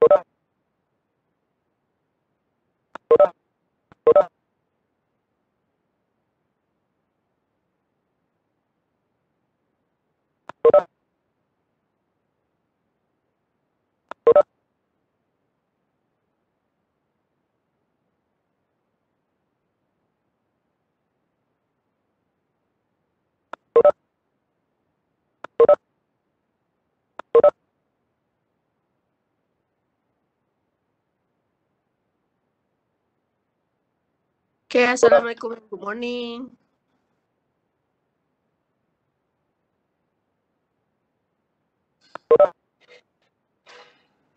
Bye. Okay, Assalamualaikum. Good morning.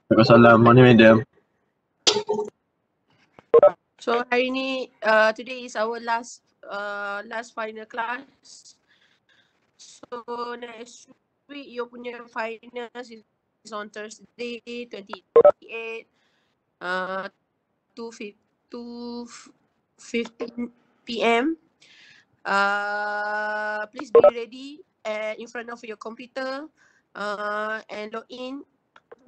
Waalaikumsalam. Morning, madam. So hari ni, uh, today is our last uh, last final class. So next week you punya final is on Thursday 28 uh, 2 2 15 p.m. Uh, please be ready uh, in front of your computer uh, and log in.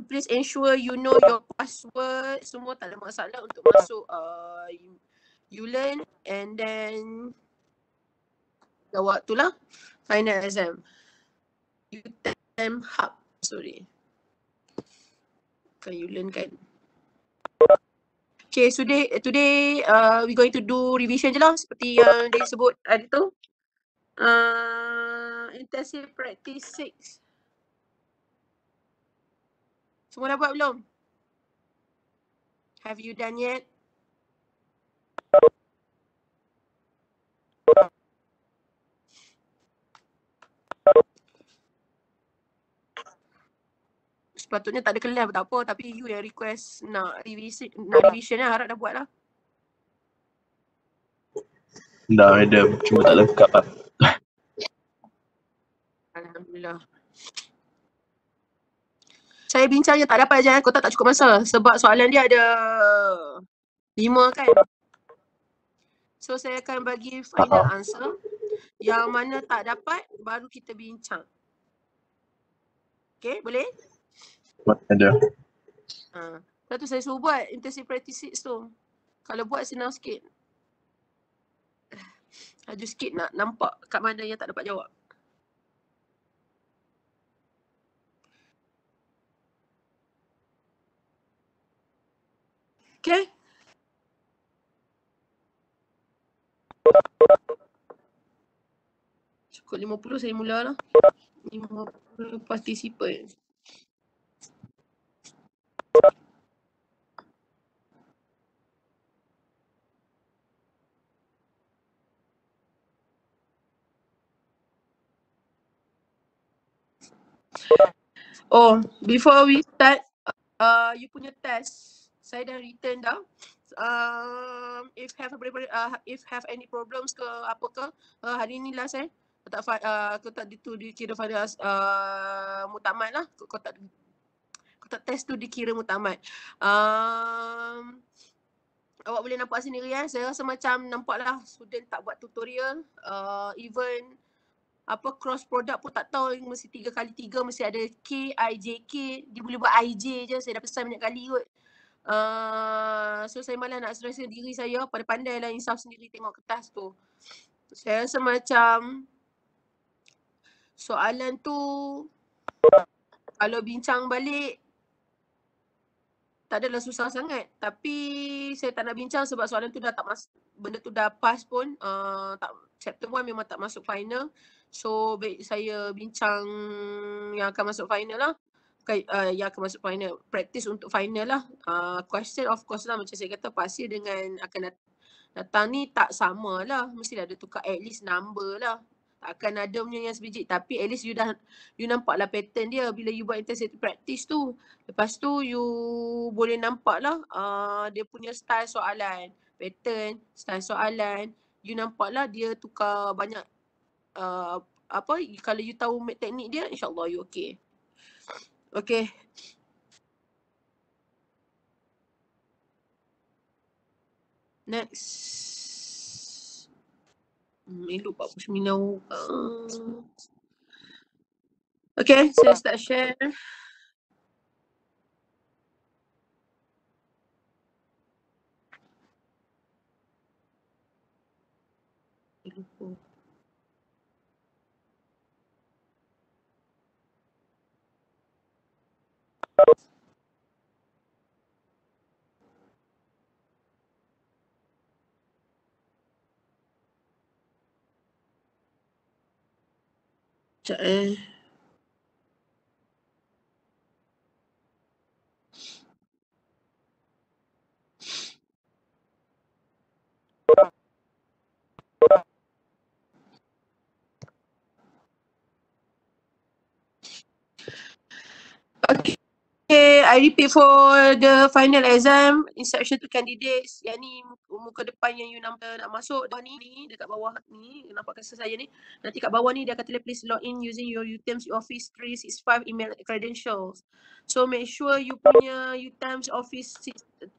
Please ensure you know your password. Semua tak ada masalah untuk masuk uh, Ulearn and then jawab tu lah. Final exam. UTM Hub sorry. Kan Ulearn kan Okay, so today, today uh, we going to do revision je lah seperti yang dia sebut tadi tu. Uh, intensive practice 6. Semua dah buat belum? Have you done yet? Sepatutnya tak ada kelas tak apa tapi you yang request nak revision nak revision lah harap dah buat lah. Dah madam, cuma tak lengkap lah. Alhamdulillah saya bincang je tak dapat je kau tak, cukup masa sebab soalan dia ada lima kan. So saya akan bagi final answer. Yang mana tak dapat baru kita bincang. Okay boleh? Ada. Ha. Lepas tu saya suruh buat intensive practice tu. Kalau buat senang sikit. Laju sikit nak nampak kat mana yang tak dapat jawab. Okay. Cukup 50 saya mula lah. 50 participant. Oh, before we start, uh, you punya test saya dah return dah. Um, if have uh, if have any problems ke apa ke uh, hari ni lah saya tak uh, kau tak itu dikira pada uh, mutamat lah kau tak kau tak test tu dikira mutamat. Um, awak boleh nampak sendiri eh. Saya rasa macam nampak lah student tak buat tutorial. Uh, even apa cross product pun tak tahu. Mesti tiga kali tiga mesti ada K, I, J, K. Dia boleh buat I, J je. Saya dah pesan banyak kali kot. Uh, so saya malah nak stress diri saya pada pandai lah insaf sendiri tengok kertas tu. Saya rasa macam soalan tu kalau bincang balik tak adalah susah sangat. Tapi saya tak nak bincang sebab soalan tu dah tak mas benda tu dah pass pun uh, tak chapter 1 memang tak masuk final. So baik saya bincang yang akan masuk final lah. Uh, yang akan masuk final. Practice untuk final lah. Uh, question of course lah. Macam saya kata pasti dengan akan dat- datang ni tak sama lah. Mesti ada tukar at least number lah akan ada punya yang sebiji tapi at least you dah you nampak lah pattern dia bila you buat intensive practice tu lepas tu you boleh nampak lah uh, dia punya style soalan pattern style soalan you nampak lah dia tukar banyak uh, apa kalau you tahu teknik dia insyaAllah you okay Okay. Next. Elok 49. Uh. Okay, saya start share. Sekejap eh. Okay. Okay, I repeat for the final exam, instruction to candidates. Yang ni muka depan yang you nampak nak masuk. Bawah ni, ni dekat bawah ni, nampak kasih saya ni. Nanti kat bawah ni dia akan tulis please log in using your UTM's Office 365 email credentials. So make sure you punya UTM's Office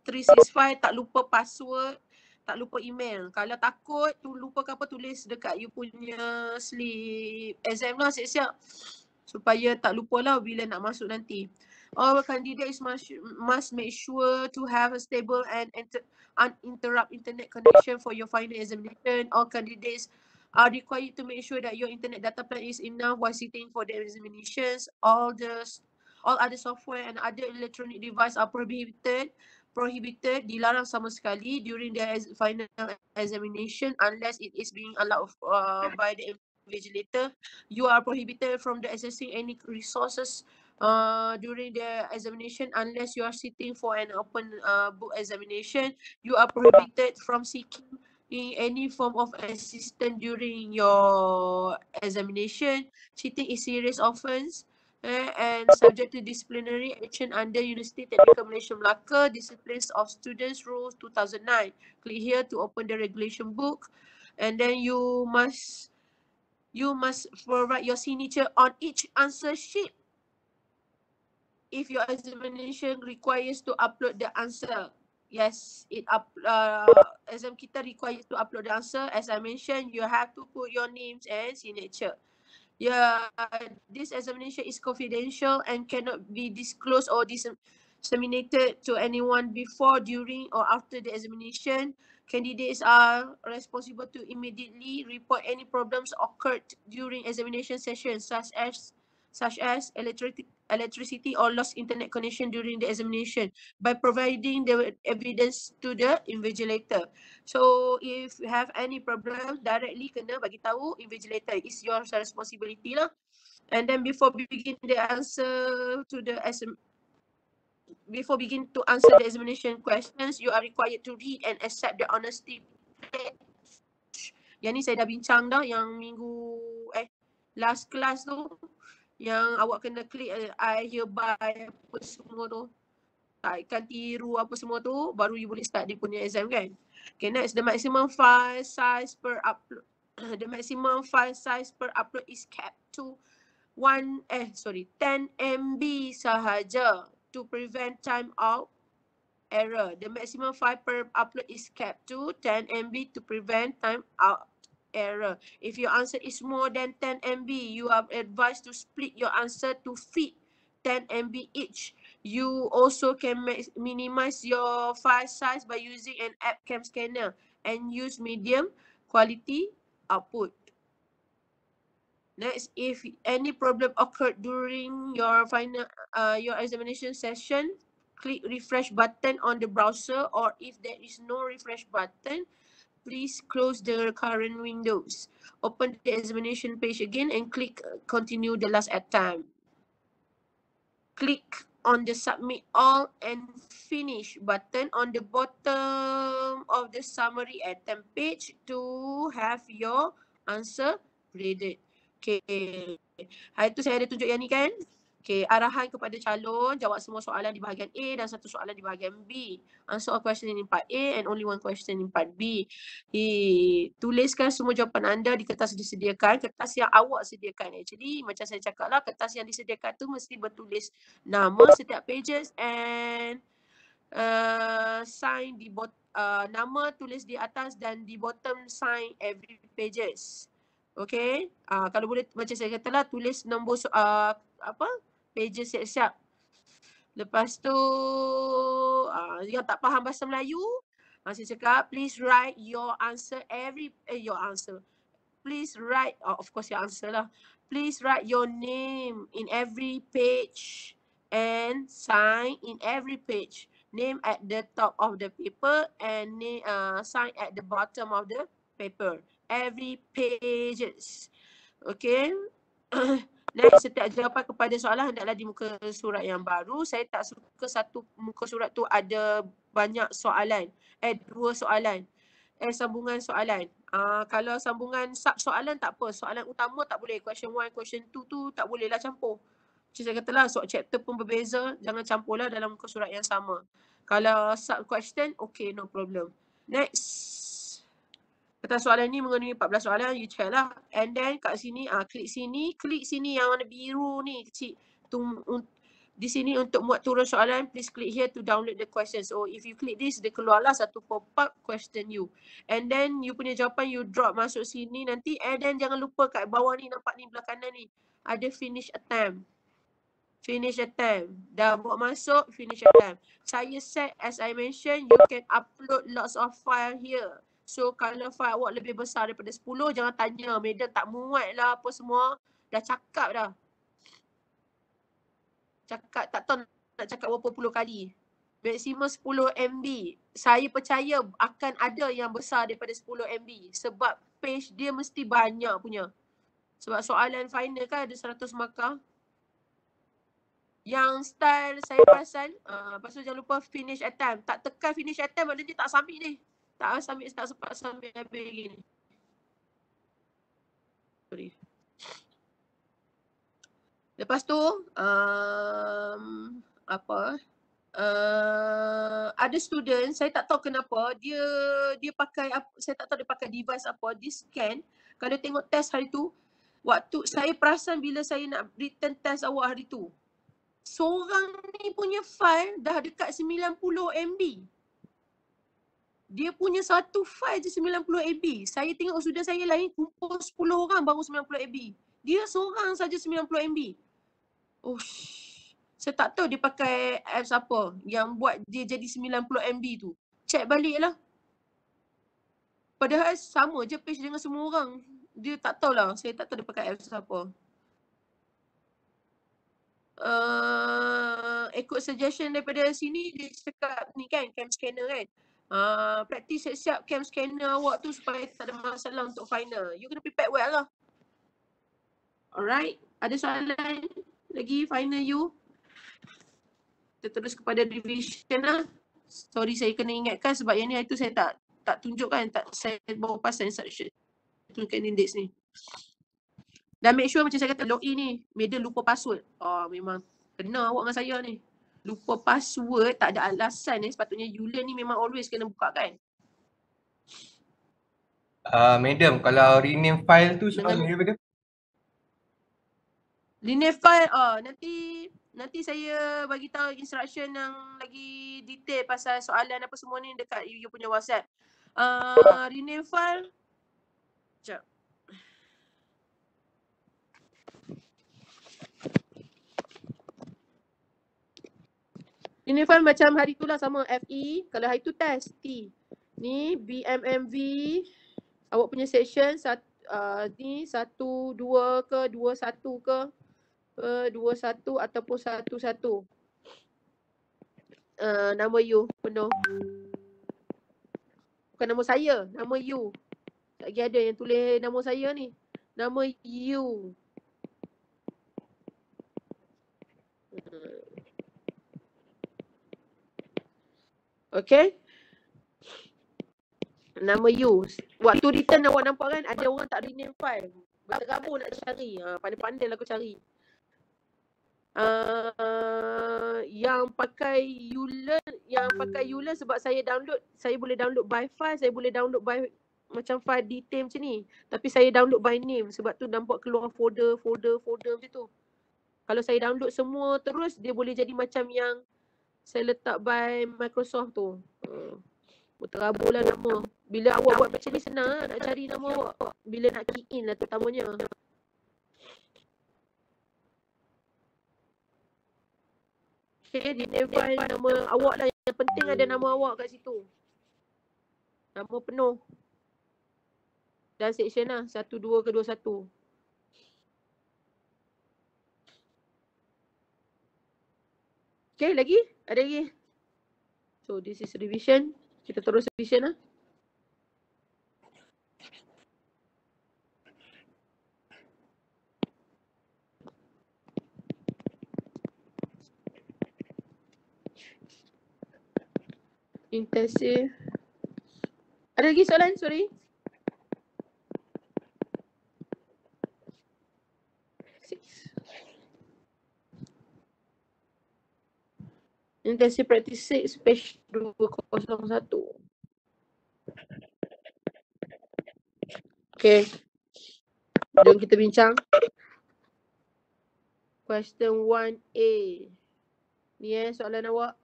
365 tak lupa password, tak lupa email. Kalau takut tu lupa ke apa tulis dekat you punya slip exam lah siap-siap. Supaya tak lupa lah bila nak masuk nanti all candidates must must make sure to have a stable and inter, uninterrupted internet connection for your final examination. All candidates are required to make sure that your internet data plan is enough while sitting for the examinations. All the all other software and other electronic device are prohibited prohibited dilarang sama sekali during the final examination unless it is being allowed uh, by the invigilator. You are prohibited from the accessing any resources uh, during the examination unless you are sitting for an open uh, book examination. You are prohibited from seeking in any form of assistance during your examination. Cheating is serious offence uh, and subject to disciplinary action under University Technical Malaysia Melaka Disciplines of Students Rules 2009. Click here to open the regulation book and then you must you must provide your signature on each answer sheet if your examination requires to upload the answer, yes, it up uh, exam kita requires to upload the answer. As I mentioned, you have to put your names and signature. Yeah, this examination is confidential and cannot be disclosed or disseminated to anyone before, during, or after the examination. Candidates are responsible to immediately report any problems occurred during examination sessions, such as such as electric electricity or lost internet connection during the examination by providing the evidence to the invigilator. So if you have any problem directly kena bagi tahu invigilator is your responsibility lah. And then before begin the answer to the before begin to answer the examination questions, you are required to read and accept the honesty Yang ni saya dah bincang dah yang minggu eh last class tu yang awak kena klik uh, I hereby apa semua tu takkan tiru apa semua tu baru you boleh start dia punya exam kan? Okay next. The maximum file size per upload the maximum file size per upload is capped to 1 eh sorry 10 MB sahaja to prevent time out error. The maximum file per upload is capped to 10 MB to prevent time out error. If your answer is more than 10 MB, you are advised to split your answer to fit 10 MB each. You also can minimize your file size by using an app cam scanner and use medium quality output. Next, if any problem occurred during your final uh, your examination session, click refresh button on the browser or if there is no refresh button, please close the current windows. Open the examination page again and click uh, continue the last attempt. Click on the submit all and finish button on the bottom of the summary attempt page to have your answer graded. Okay. Hari tu saya ada tunjuk yang ni kan? Okay, arahan kepada calon, jawab semua soalan di bahagian A dan satu soalan di bahagian B. Answer all question in part A and only one question in part B. He, tuliskan semua jawapan anda di kertas disediakan, kertas yang awak sediakan actually. Macam saya cakap lah, kertas yang disediakan tu mesti bertulis nama setiap pages and uh, sign di bot uh, nama tulis di atas dan di bottom sign every pages. Okay, uh, kalau boleh macam saya kata lah, tulis nombor uh, apa pages siap-siap. Lepas tu uh, yang tak faham bahasa Melayu, uh, saya cakap please write your answer every eh, your answer. please write, oh, of course your answer lah. Please write your name in every page and sign in every page. Name at the top of the paper and name, uh, sign at the bottom of the paper. Every pages. Okay. Next, setiap jawapan kepada soalan hendaklah di muka surat yang baru. Saya tak suka satu muka surat tu ada banyak soalan. Eh, dua soalan. Eh, sambungan soalan. Uh, kalau sambungan sub soalan tak apa. Soalan utama tak boleh. Question one, question two tu tak boleh lah campur. Macam saya katalah, soal chapter pun berbeza. Jangan campurlah dalam muka surat yang sama. Kalau sub question, okay, no problem. Next. Kata soalan ni mengandungi 14 soalan, you check lah. And then kat sini, ah klik sini, klik sini yang warna biru ni kecil. Tu, un, di sini untuk muat turun soalan, please click here to download the questions. So if you click this, dia keluarlah satu pop-up question you. And then you punya jawapan you drop masuk sini nanti. And then jangan lupa kat bawah ni nampak ni belah kanan ni. Ada finish attempt. Finish attempt. Dah buat masuk, finish attempt. Saya set as I mentioned, you can upload lots of file here. So kalau file awak lebih besar daripada 10 jangan tanya madam tak muat lah apa semua. Dah cakap dah. Cakap tak tahu nak cakap berapa puluh kali. Maksimum 10 MB. Saya percaya akan ada yang besar daripada 10 MB. Sebab page dia mesti banyak punya. Sebab soalan final kan ada 100 markah. Yang style saya perasan, uh, lepas tu jangan lupa finish at time. Tak tekan finish at time maknanya tak submit ni. Tak sambil tak sempat sambil habis lagi ni. Sorry. Lepas tu um, apa? Uh, ada student saya tak tahu kenapa dia dia pakai saya tak tahu dia pakai device apa dia scan kalau tengok test hari tu waktu saya perasan bila saya nak return test awak hari tu seorang ni punya file dah dekat 90 MB dia punya satu file je 90 MB. Saya tengok sudah saya lain kumpul 10 orang baru 90 MB. Dia seorang saja 90 MB. Oh, saya tak tahu dia pakai apps apa yang buat dia jadi 90 MB tu. Check balik lah. Padahal sama je page dengan semua orang. Dia tak tahulah. Saya tak tahu dia pakai apps apa. Uh, ikut suggestion daripada sini dia cakap ni kan cam scanner kan. Uh, practice siap-siap cam scanner awak tu supaya tak ada masalah untuk final. You kena prepare well lah. Alright. Ada soalan lagi final you? Kita terus kepada revision lah. Sorry saya kena ingatkan sebab yang ni itu saya tak tak tunjukkan. Tak, saya bawa pasal instruction. Tunjukkan index ni. Dan make sure macam saya kata login ni. Media lupa password. Oh memang kena awak dengan saya ni lupa password tak ada alasan ni sepatutnya Yulian ni memang always kena buka kan? Uh, madam kalau rename file tu soal ni apa rename file oh nanti nanti saya bagi tahu instruction yang lagi detail pasal soalan apa semua ni dekat you, you punya WhatsApp. Uh, rename file? Sekejap. Ini macam hari tu lah sama FE. Kalau hari tu test T. Ni BMMV. Awak punya section sat, uh, ni satu dua ke dua satu ke uh, dua satu ataupun satu satu. Uh, nama you penuh. Bukan nama saya, nama you. Lagi ada yang tulis nama saya ni. Nama you. Okay. Nama you. Waktu return awak nampak kan ada orang tak rename file. Berterabur nak cari. Ha, pandai-pandai lah aku cari. Uh, yang pakai Ulearn, yang pakai Ulearn sebab saya download, saya boleh download by file, saya boleh download by macam file detail macam ni. Tapi saya download by name sebab tu nampak keluar folder, folder, folder macam tu. Kalau saya download semua terus, dia boleh jadi macam yang saya letak by Microsoft tu. Uh, Berterabur lah nama. Bila awak buat macam ni senang lah nak cari nama awak. Bila nak key in lah terutamanya. Okay, di file nama awak lah. Yang penting ada nama awak kat situ. Nama penuh. Dan section lah. Satu, dua ke dua, satu. Okay, lagi? Ada lagi? So, this is revision. Kita terus revision lah. Intensive. Ada lagi soalan? Sorry. Intensive practice six, page 201. Okay. Jom kita bincang. Question 1A. Ni eh soalan awak.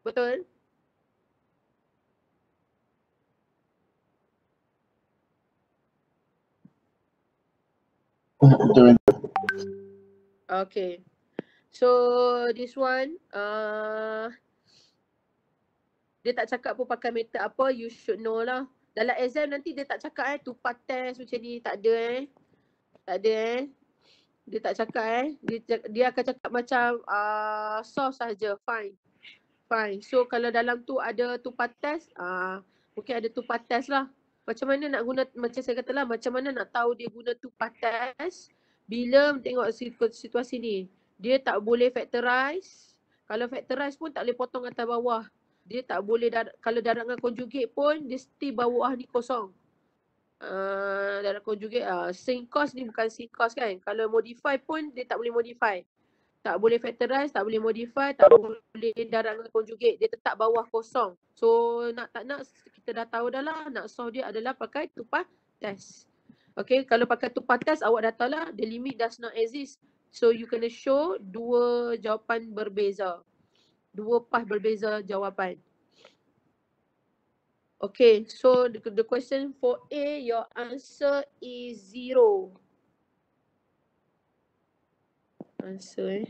Betul? Betul madam. Okay. So this one uh, dia tak cakap pun pakai method apa you should know lah. Dalam exam nanti dia tak cakap eh two part test macam ni tak ada eh. Tak ada eh. Dia tak cakap eh. Dia, dia akan cakap macam uh, source saja. Fine. Fine. So kalau dalam tu ada two part test, uh, mungkin ada two part test lah. Macam mana nak guna, macam saya kata lah, macam mana nak tahu dia guna two part test bila tengok situ- situasi ni. Dia tak boleh factorize. Kalau factorize pun tak boleh potong atas bawah. Dia tak boleh, dar- kalau darangan conjugate pun dia still bawah ni kosong. Uh, dalam conjugate, uh, sin cos ni bukan sin cos kan. Kalau modify pun dia tak boleh modify. Tak boleh factorize, tak boleh modify, tak boleh darangan conjugate. Dia tetap bawah kosong. So nak tak nak kita dah tahu dah lah nak solve dia adalah pakai tupas test. Okay, kalau pakai tupas test awak dah tahu lah the limit does not exist. So you kena show dua jawapan berbeza. Dua pas berbeza jawapan. Okay, so the, the question for A, your answer is zero. Answer eh.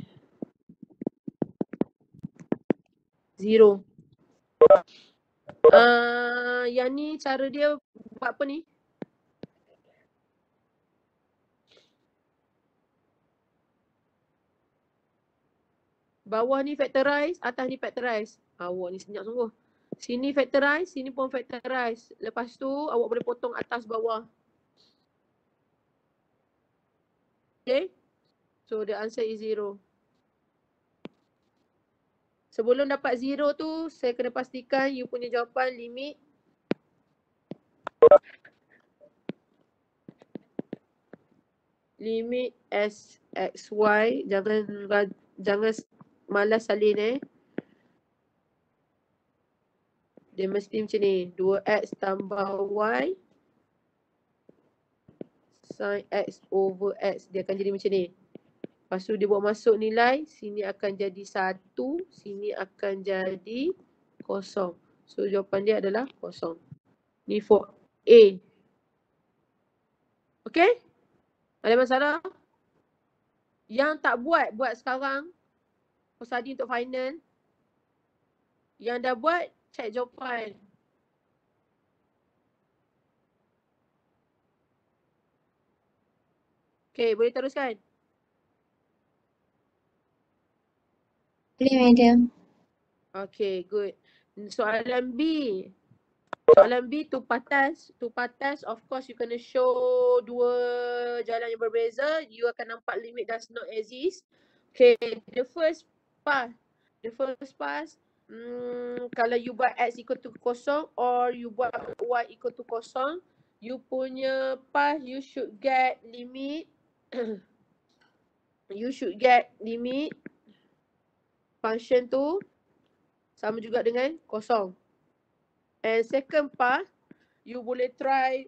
Zero. Uh, yang ni cara dia buat apa ni? Bawah ni factorize, atas ni factorize. Awak ni senyap sungguh. Sini factorize, sini pun factorize. Lepas tu awak boleh potong atas bawah. Okay. So the answer is zero. Sebelum dapat zero tu, saya kena pastikan you punya jawapan limit limit s x y jangan jangan malas salin eh. Dia mesti macam ni, 2x tambah y sin x over x dia akan jadi macam ni. Lepas tu dia buat masuk nilai, sini akan jadi 1, sini akan jadi kosong. So jawapan dia adalah kosong. Ni for A. Okay? Ada masalah? Yang tak buat, buat sekarang. Study untuk final. Yang dah buat, check jawapan. Okay, boleh teruskan? Boleh madam. Okay, good. Soalan B. Soalan B tu patas. Tu patas of course you kena show dua jalan yang berbeza. You akan nampak limit does not exist. Okay, the first pass. The first pass. Hmm, kalau you buat x equal to kosong or you buat y equal to kosong. You punya pass you should get limit. you should get limit function tu sama juga dengan kosong. And second part, you boleh try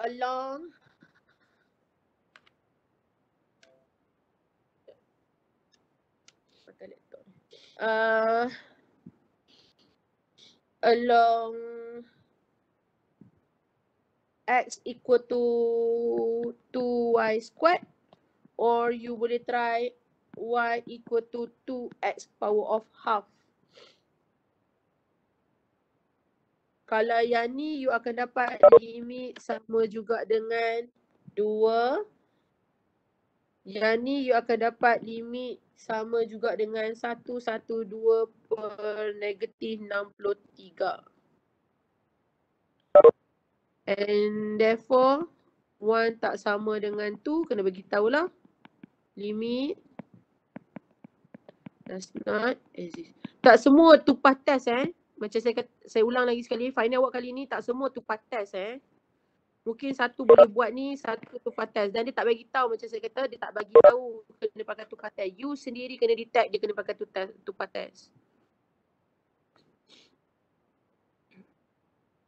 along pakai laptop ni. Uh, along x equal to 2y squared or you boleh try y equal to 2x power of half. Kalau yang ni you akan dapat limit sama juga dengan 2. Yang ni you akan dapat limit sama juga dengan 112 per negatif 63. And therefore, 1 tak sama dengan 2, kena bagi tahulah. Limit does not exist. Tak semua tupah test eh. Macam saya kata, saya ulang lagi sekali, final awak kali ni tak semua tupah test eh. Mungkin satu boleh buat ni, satu tupah test. Dan dia tak bagi tahu macam saya kata, dia tak bagi tahu kena pakai tupah test. You sendiri kena detect dia kena pakai tupah tupah test.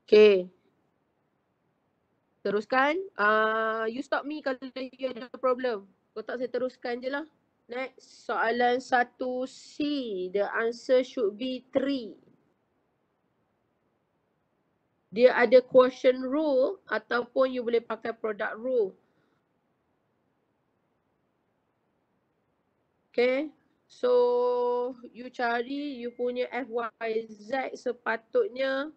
Okay. Teruskan. Uh, you stop me kalau you ada problem. Kalau tak saya teruskan je lah. Next, soalan 1C. The answer should be 3. Dia ada quotient rule ataupun you boleh pakai product rule. Okay. So, you cari you punya FYZ sepatutnya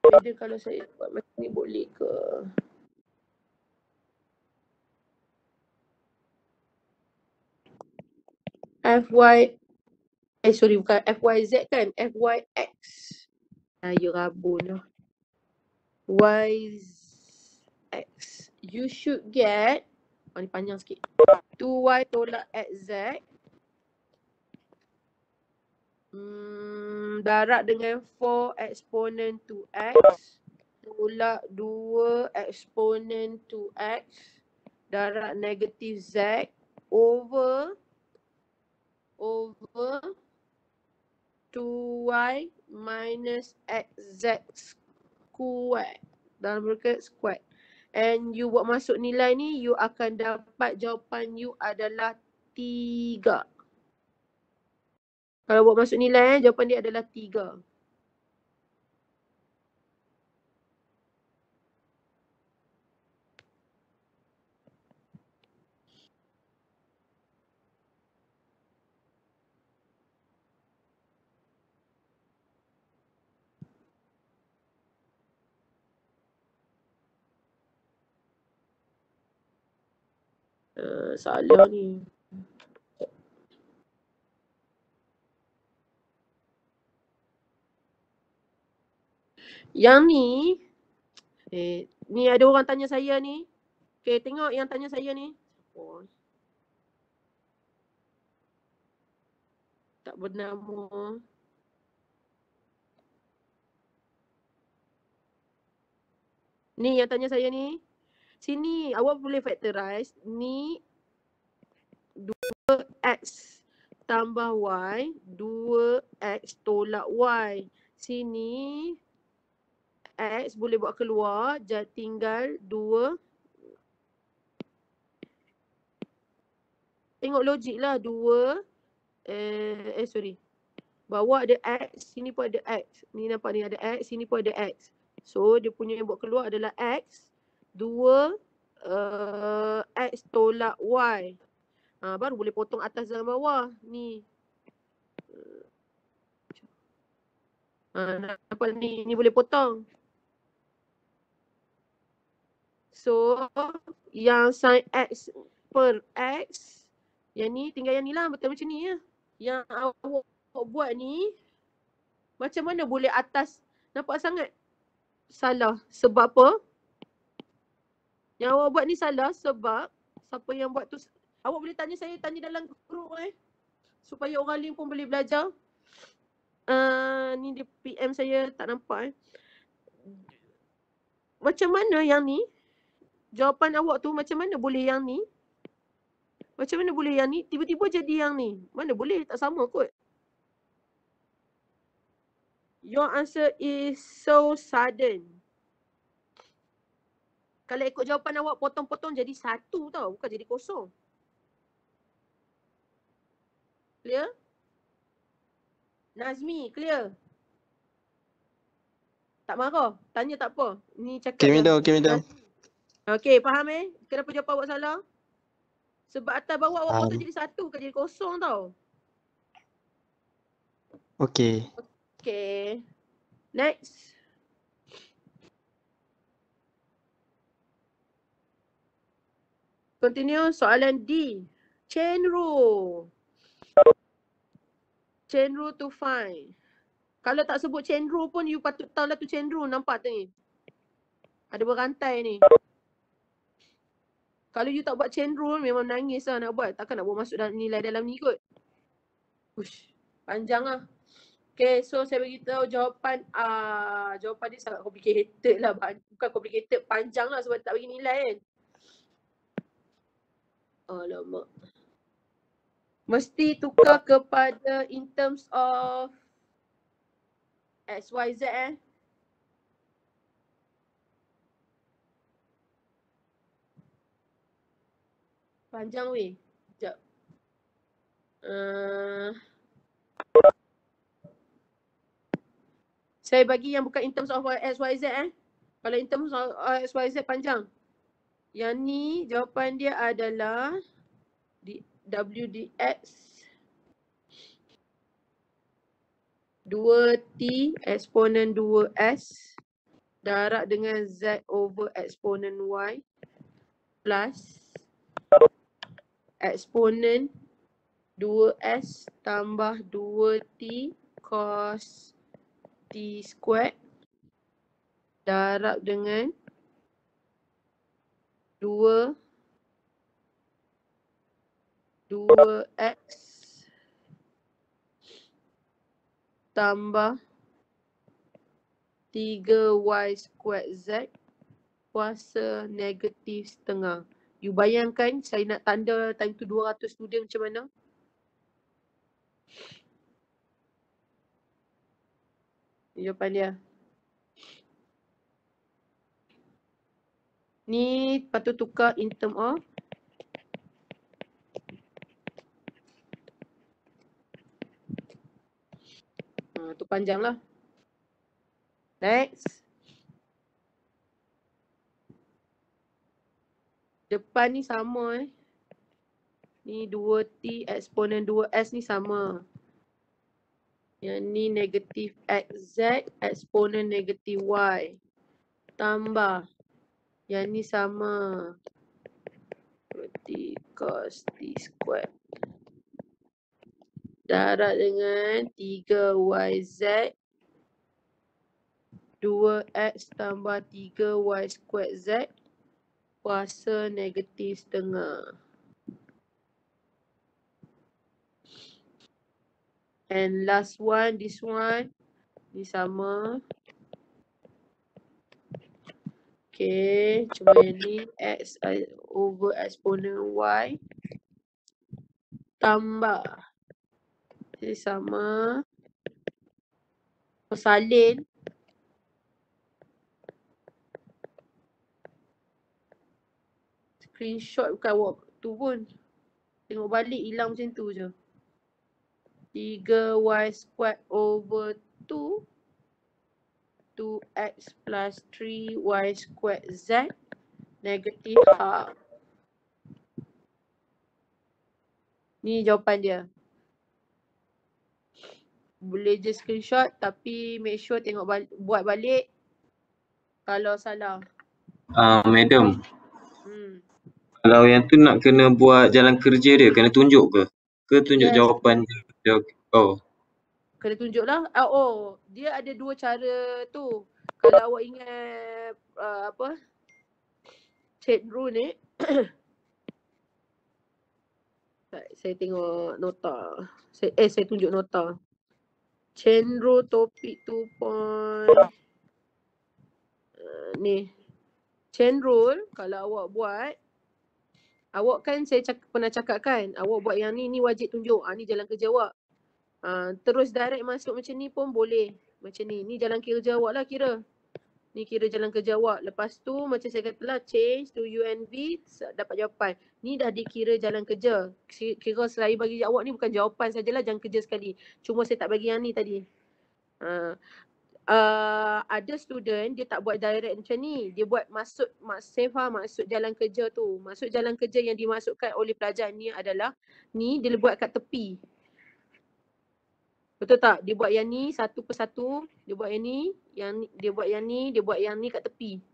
Beda kalau saya buat macam ni boleh ke? FY Eh sorry bukan FYZ kan? FYX Ah you rabun lah. YX You should get Oh ni panjang sikit. 2Y tolak XZ Hmm, darat dengan 4 eksponen 2x tolak 2 eksponen 2x darat negatif z over over 2y minus xz squared. Dalam bracket squared. And you buat masuk nilai ni, you akan dapat jawapan you adalah 3. Kalau buat masuk nilai, eh, jawapan dia adalah 3. Salah ni. Yang ni, eh, ni ada orang tanya saya ni. Okay, tengok yang tanya saya ni. Oh. Tak bernama. Ni yang tanya saya ni. Sini awak boleh factorize. Ni 2x tambah y. 2x tolak y. Sini X boleh buat keluar jadi tinggal 2 Tengok logik lah 2 eh, eh sorry Bawah ada X, sini pun ada X Ni nampak ni ada X, sini pun ada X So dia punya yang buat keluar adalah X 2 uh, X tolak Y ha, Baru boleh potong atas dan bawah. Ni. Ha, nampak ni, ni boleh potong. So yang sin x per x yang ni tinggal yang ni lah. Betul macam ni ya. Yang awak buat ni macam mana boleh atas? Nampak sangat? Salah. Sebab apa? Yang awak buat ni salah sebab siapa yang buat tu awak boleh tanya saya tanya dalam grup eh supaya orang lain pun boleh belajar. Uh, ni dia PM saya tak nampak eh. Macam mana yang ni jawapan awak tu macam mana boleh yang ni? Macam mana boleh yang ni? Tiba-tiba jadi yang ni. Mana boleh? Tak sama kot. Your answer is so sudden. Kalau ikut jawapan awak potong-potong jadi satu tau. Bukan jadi kosong. Clear? Nazmi, clear? Tak marah? Tanya tak apa. Ni cakap. Okay, madam. Okay, madam. Okey, faham eh? Kenapa jawapan awak salah? Sebab atas bawah awak Um. potong jadi satu kan jadi kosong tau. Okey. Okay. Next. Continue soalan D. Chain rule. Chain rule to find. Kalau tak sebut chain rule pun you patut tahu lah tu chain rule. Nampak tu ni? Ada berantai ni. Kalau you tak buat chain rule memang nangis lah nak buat. Takkan nak buat masuk dalam nilai dalam ni kot. Ush, panjang lah. Okay, so saya beritahu jawapan ah jawapan dia sangat complicated lah. Bukan complicated, panjang lah sebab tak bagi nilai kan. Alamak. Mesti tukar kepada in terms of X, Y, Z eh. Panjang weh. Sekejap. Uh, saya bagi yang bukan in terms of X, Y, Z eh. Kalau in terms of X, Y, Z panjang. Yang ni jawapan dia adalah WDX 2T eksponen 2S darab dengan Z over eksponen Y plus eksponen 2S tambah 2T cos T squared darab dengan 2 2x tambah 3y squared z kuasa negatif setengah. You bayangkan saya nak tanda time tu 200 student macam mana? Jawapan dia. Ni patut tukar in term of Ha, tu panjang lah. Next. Depan ni sama eh. Ni 2T eksponen 2S ni sama. Yang ni negatif XZ eksponen negatif Y. Tambah. Yang ni sama. 2T cos T squared. Darab dengan 3YZ 2X tambah 3Y squared Z kuasa negatif setengah. And last one, this one. Ni sama. Okay, cuma yang ni X uh, over exponent Y. Tambah. Ini sama. Persalin. Screenshot bukan awak tu pun. Tengok balik hilang macam tu je. 3y squared over 2. 2x plus 3y squared z. Negatif half. Ni jawapan dia. Boleh je screenshot tapi make sure tengok bal buat balik kalau salah. Ah, madam, Hmm. kalau yang tu nak kena buat jalan kerja dia, kena tunjuk ke? Ke tunjuk Yes. jawapan dia? Oh, Kena tunjuk lah. Ah, oh, dia ada dua cara tu. Kalau awak ingat uh, apa? Chain rule ni. Saya tengok nota. Saya, eh, saya tunjuk nota. Rule topik tu point. Uh, ni. Rule kalau awak buat. Awak kan saya cak, pernah cakap kan. Awak buat yang ni, ni wajib tunjuk. Ah, ni jalan kerja awak. Uh, terus direct masuk macam ni pun boleh. Macam ni. Ni jalan kerja awak lah kira. Ni kira jalan kerja awak. Lepas tu macam saya kata lah change to UNV dapat jawapan. Ni dah dikira jalan kerja. Ki- Kira saya bagi awak ni bukan jawapan sajalah jalan kerja sekali. Cuma saya tak bagi yang ni tadi. Uh, uh, ada student dia tak buat direct macam ni. Dia buat masuk mak Sefa masuk jalan kerja tu. Masuk jalan kerja yang dimasukkan oleh pelajar ni adalah ni dia buat kat tepi. Betul tak? Dia buat yang ni satu persatu, dia buat yang ni, yang ni, dia buat yang ni, dia buat yang ni kat tepi.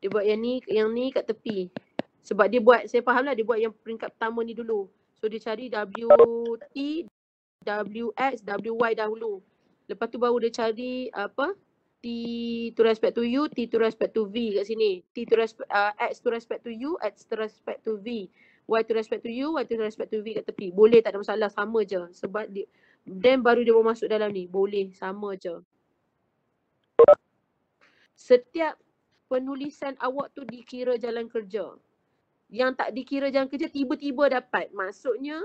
Dia buat yang ni, yang ni kat tepi. Sebab dia buat, saya faham lah dia buat yang peringkat pertama ni dulu. So dia cari WT, WX, WY dahulu. Lepas tu baru dia cari apa? T to respect to U, T to respect to V kat sini. T to respect, uh, X to respect to U, X to respect to V. Y to respect to U, Y to respect to V kat tepi. Boleh tak ada masalah, sama je. Sebab dia, then baru dia baru masuk dalam ni. Boleh, sama je. Setiap penulisan awak tu dikira jalan kerja. Yang tak dikira jalan kerja tiba-tiba dapat. Maksudnya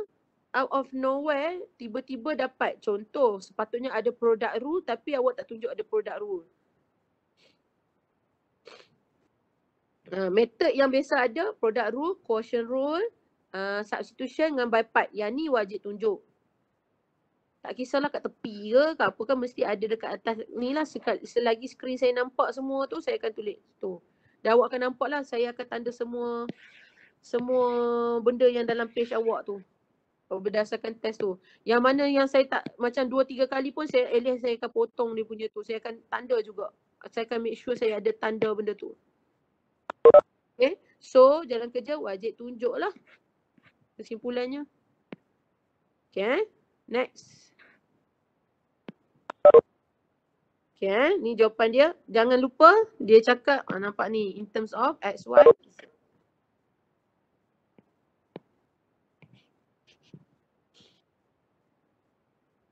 out of nowhere tiba-tiba dapat. Contoh sepatutnya ada product rule tapi awak tak tunjuk ada product rule. Uh, method yang biasa ada product rule, quotient rule, uh, substitution dengan by part. Yang ni wajib tunjuk. Tak kisahlah kat tepi ke, kat apa kan mesti ada dekat atas ni lah selagi skrin saya nampak semua tu saya akan tulis tu. Dan awak akan nampak lah saya akan tanda semua semua benda yang dalam page awak tu. Berdasarkan test tu. Yang mana yang saya tak macam dua tiga kali pun saya at saya akan potong dia punya tu. Saya akan tanda juga. Saya akan make sure saya ada tanda benda tu. Okay. So jalan kerja wajib tunjuk lah. Kesimpulannya. Okay. Next. Okay, eh? ni jawapan dia. Jangan lupa dia cakap, ah, nampak ni, in terms of X, Y.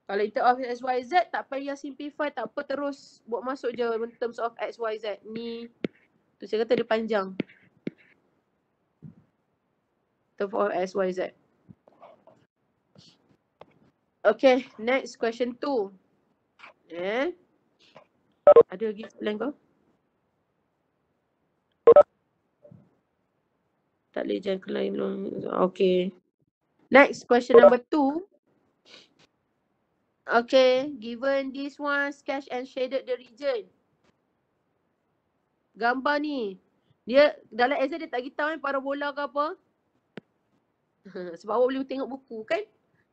Kalau in terms of X, Y, Z, tak payah simplify, tak apa terus buat masuk je in terms of X, Y, Z. Ni, tu saya kata dia panjang. Terms of X, Y, Z. Okay, next question two. Eh? Ada lagi soalan kau? Tak boleh jangan kelai belum. Okay. Next question number two. Okay, given this one sketch and shaded the region. Gambar ni. Dia dalam exam dia tak kita kan parabola ke apa. Sebab awak boleh tengok buku kan.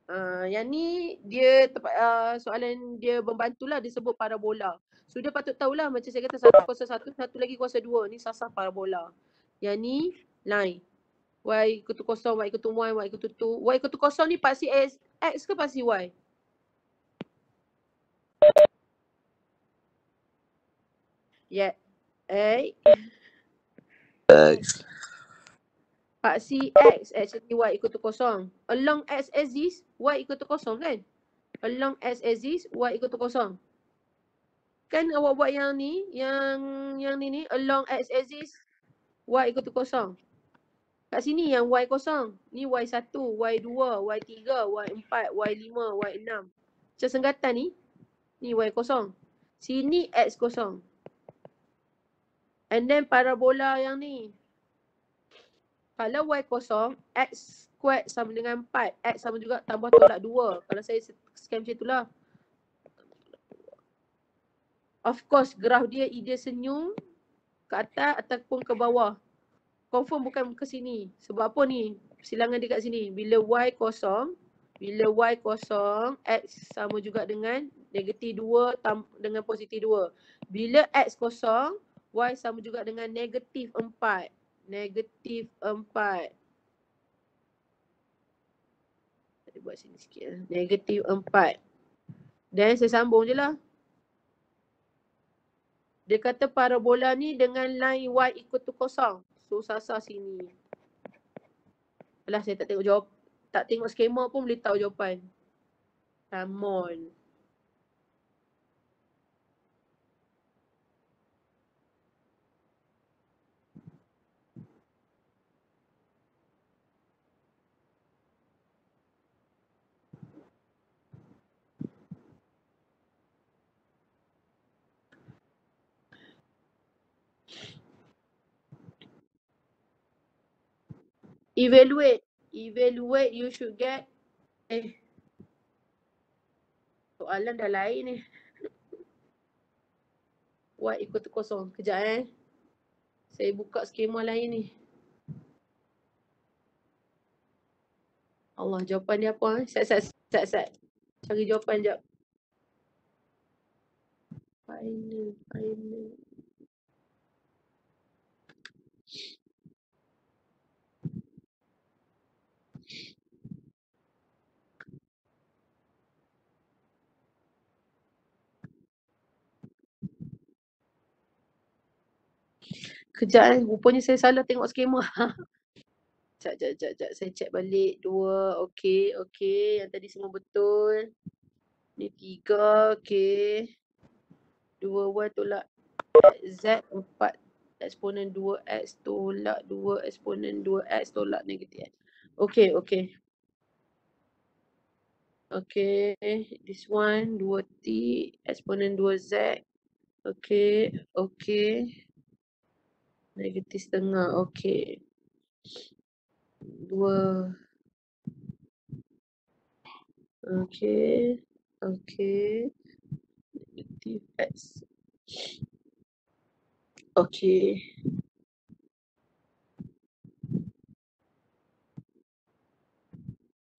Uh, yang ni dia uh, soalan dia membantulah disebut parabola. So dia patut tahulah macam saya kata satu kuasa satu, satu lagi kuasa dua. Ni sasar parabola. Yang ni line. Y ikut kosong, Y ikut Y, Y ikut tu. Y ikut kosong ni pasti X, X ke pasti Y? Ya. Yeah. A. X. Paksi X actually Y ikut kosong. Along X axis, Y ikut kosong kan? Along X axis, Y ikut kosong. Kan awak buat yang ni, yang yang ni ni along x axis y equal to kosong. Kat sini yang y kosong. Ni y1, y2, y3, y4, y5, y6. Macam senggatan ni, ni y kosong. Sini x kosong. And then parabola yang ni. Kalau y kosong, x squared sama dengan 4. X sama juga tambah tolak 2. Kalau saya scan macam itulah. Of course graf dia either senyum ke atas ataupun ke bawah. Confirm bukan ke sini. Sebab apa ni? Silangan dia kat sini. Bila Y kosong, bila Y kosong, X sama juga dengan negatif 2 dengan positif 2. Bila X kosong, Y sama juga dengan negatif 4. Negatif 4. Saya buat sini sikit. Negatif 4. Dan saya sambung je lah. Dia kata parabola ni dengan line y ikut tu kosong. So sasar sini. Alah saya tak tengok jawab. Tak tengok skema pun boleh tahu jawapan. Come on. Evaluate evaluate you should get eh soalan dah lain ni Y equal to kosong. Kejap eh. Saya buka skema lain ni. Allah jawapan dia apa eh? Set, set, set. Cari jawapan jap. Final, final. Kejap eh, rupanya saya salah tengok skema. Sekejap, sekejap, sekejap. Saya check balik. Dua, okey, okey. Yang tadi semua betul. Ni tiga, okey. Dua Y tolak Z, empat eksponen dua X tolak dua eksponen dua X tolak negatif. Okey, okey. Okey, this one, dua T, eksponen dua Z. Okey, okey. Negatif setengah, okey. Dua. Okey, okey. Negatif X. Okey.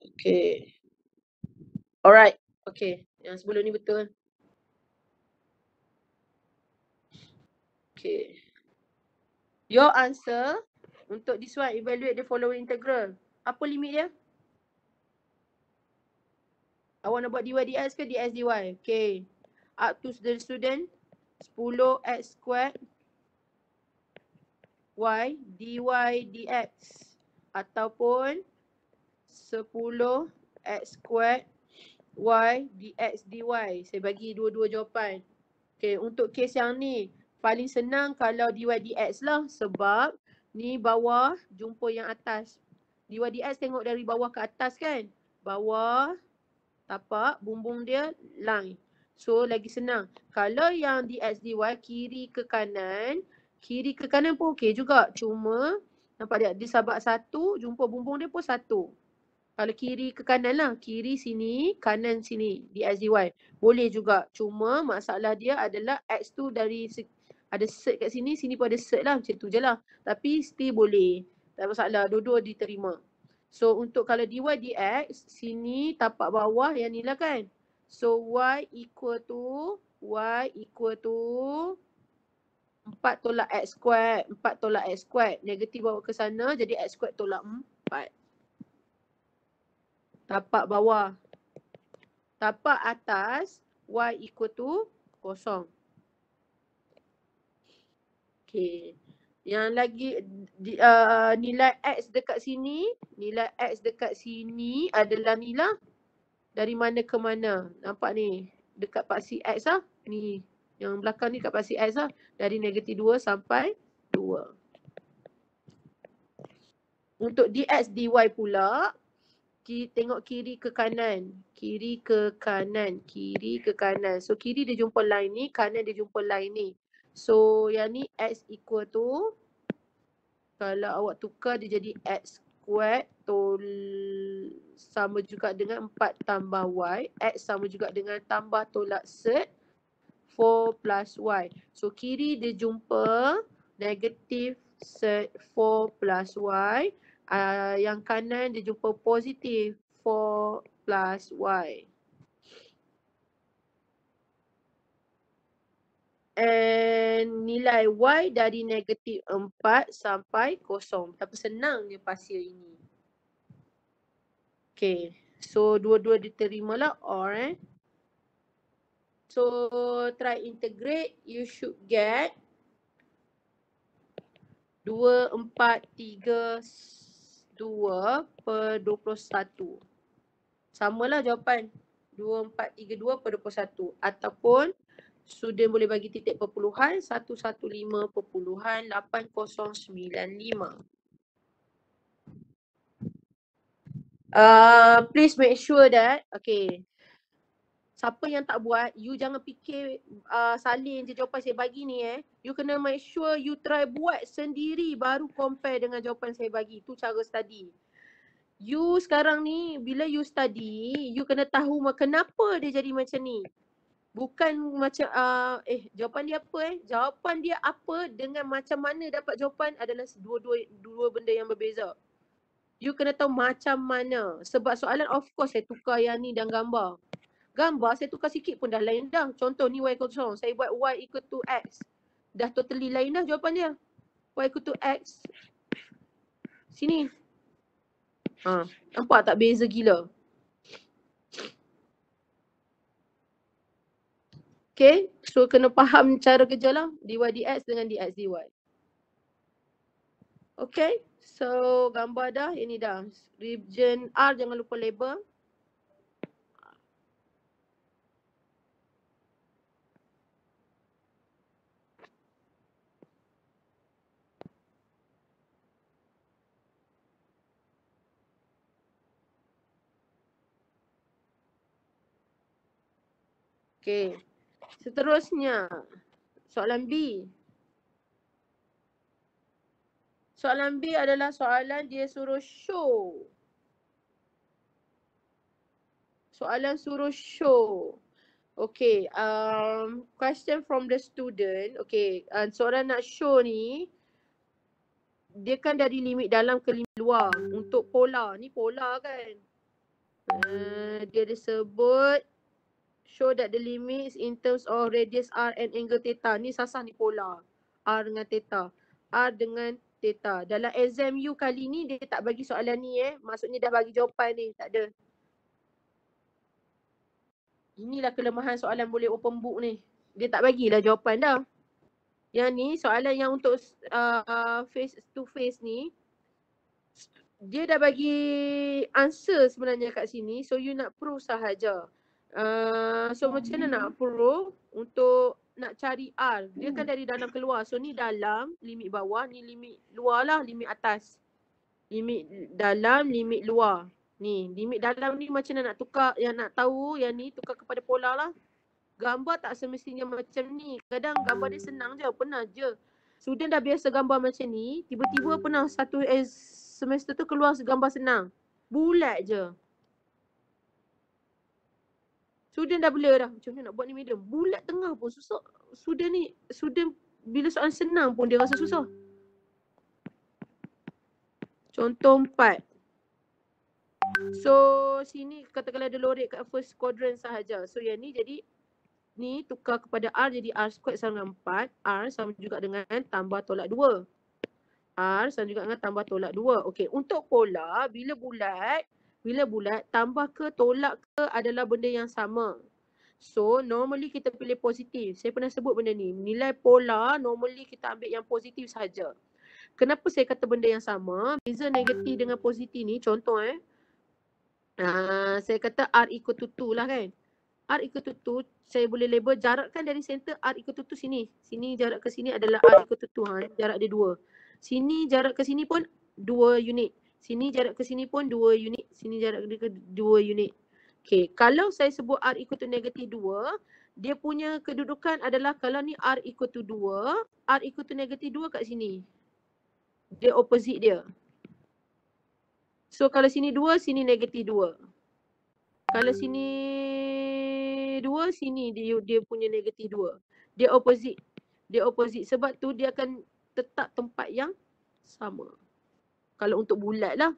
Okey. Alright, okey. Yang sebelum ni betul. Okay. Your answer untuk this one evaluate the following integral. Apa limit dia? Awak nak buat dy dx ke dx dy? Okay. Up to the student 10x squared y dy dx ataupun 10x squared y dx dy. Saya bagi dua-dua jawapan. Okay, untuk kes yang ni paling senang kalau dy dx lah sebab ni bawah jumpa yang atas. dy dx tengok dari bawah ke atas kan? Bawah tapak bumbung dia line. So lagi senang. Kalau yang dx dy kiri ke kanan, kiri ke kanan pun okey juga. Cuma nampak dia di sabak satu, jumpa bumbung dia pun satu. Kalau kiri ke kanan lah, kiri sini, kanan sini, dx dy. Boleh juga. Cuma masalah dia adalah x tu dari ada set kat sini, sini pun ada set lah. Macam tu je lah. Tapi still boleh. Tak masalah. Dua-dua diterima. So untuk kalau dy dx, sini tapak bawah yang ni lah kan. So y equal to, y equal to 4 tolak x squared. 4 tolak x squared. Negatif bawa ke sana jadi x squared tolak 4. Tapak bawah. Tapak atas y equal to kosong. Okay. Yang lagi di, uh, nilai x dekat sini, nilai x dekat sini adalah nilai dari mana ke mana. Nampak ni, dekat paksi x lah. Ni, yang belakang ni dekat paksi x lah. Dari negatif 2 sampai 2. Untuk dx dy pula, ki, tengok kiri ke kanan. Kiri ke kanan, kiri ke kanan. So kiri dia jumpa line ni, kanan dia jumpa line ni. So yang ni x equal to kalau awak tukar dia jadi x squared tol sama juga dengan 4 tambah y. x sama juga dengan tambah tolak set 4 plus y. So kiri dia jumpa negatif set 4 plus y. Uh, yang kanan dia jumpa positif 4 plus y. and nilai y dari negatif 4 sampai kosong. Tapi senang je pasir ini. Okay. So dua-dua diterima lah or eh. So try integrate. You should get 2, 4, 3, 2 per 21. Samalah jawapan. 2, 4, 3, 2 per 21. Ataupun student boleh bagi titik perpuluhan 115.8095. Uh, please make sure that, okay, siapa yang tak buat, you jangan fikir uh, salin je jawapan saya bagi ni eh. You kena make sure you try buat sendiri baru compare dengan jawapan saya bagi. Tu cara study. You sekarang ni, bila you study, you kena tahu kenapa dia jadi macam ni. Bukan macam uh, eh jawapan dia apa eh? Jawapan dia apa dengan macam mana dapat jawapan adalah dua-dua dua benda yang berbeza. You kena tahu macam mana. Sebab soalan of course saya tukar yang ni dan gambar. Gambar saya tukar sikit pun dah lain dah. Contoh ni y kosong. Saya buat y equal to x. Dah totally lain dah jawapan dia. Y equal to x. Sini. Ha, nampak tak beza gila? Okay, so kena faham cara kerja lah dy dx dengan dx dy. Okay, so gambar dah, ini dah. Region R jangan lupa label. Okay, seterusnya soalan B. Soalan B adalah soalan dia suruh show. Soalan suruh show. Okay, um, question from the student. Okay, uh, soalan nak show ni, dia kan dari limit dalam ke limit luar untuk pola. Ni pola kan? Uh, dia disebut show that the limits in terms of radius r and angle theta. Ni sasah ni pola. R dengan theta. R dengan theta. Dalam exam you kali ni dia tak bagi soalan ni eh. Maksudnya dah bagi jawapan ni. Tak ada. Inilah kelemahan soalan boleh open book ni. Dia tak bagilah jawapan dah. Yang ni soalan yang untuk uh, face to face ni. Dia dah bagi answer sebenarnya kat sini. So you nak prove sahaja. Uh, so macam mana nak prove untuk nak cari R. Dia kan dari dalam keluar. So ni dalam, limit bawah, ni limit luar lah, limit atas. Limit dalam, limit luar. Ni, limit dalam ni macam mana nak tukar, yang nak tahu yang ni tukar kepada pola lah. Gambar tak semestinya macam ni. Kadang gambar dia senang je, pernah je. Student dah biasa gambar macam ni, tiba-tiba pernah satu semester tu keluar gambar senang. Bulat je. Student dah blur dah. Macam mana nak buat ni medium? Bulat tengah pun susah. Student ni, student bila soalan senang pun dia rasa susah. Contoh empat. So sini katakanlah ada lorik kat first quadrant sahaja. So yang ni jadi ni tukar kepada R jadi R squared sama dengan 4. R sama juga dengan tambah tolak 2. R sama juga dengan tambah tolak 2. Okey, untuk pola bila bulat, bila bulat tambah ke tolak ke adalah benda yang sama. So normally kita pilih positif. Saya pernah sebut benda ni. Nilai pola normally kita ambil yang positif saja. Kenapa saya kata benda yang sama? Beza negatif dengan positif ni contoh eh. Uh, saya kata R equal to 2 lah kan. R equal to 2 saya boleh label jarak kan dari center R equal to 2 sini. Sini jarak ke sini adalah R equal to 2. Ha? Jarak dia 2. Sini jarak ke sini pun 2 unit. Sini jarak ke sini pun 2 unit. Sini jarak dia ke 2 unit. Okay. Kalau saya sebut R equal to negatif 2. Dia punya kedudukan adalah kalau ni R equal to 2. R equal to negatif 2 kat sini. Dia opposite dia. So kalau sini 2, sini negatif 2. Kalau sini 2, sini dia dia punya negatif 2. Dia opposite. Dia opposite. Sebab tu dia akan tetap tempat yang sama. Kalau untuk bulat lah.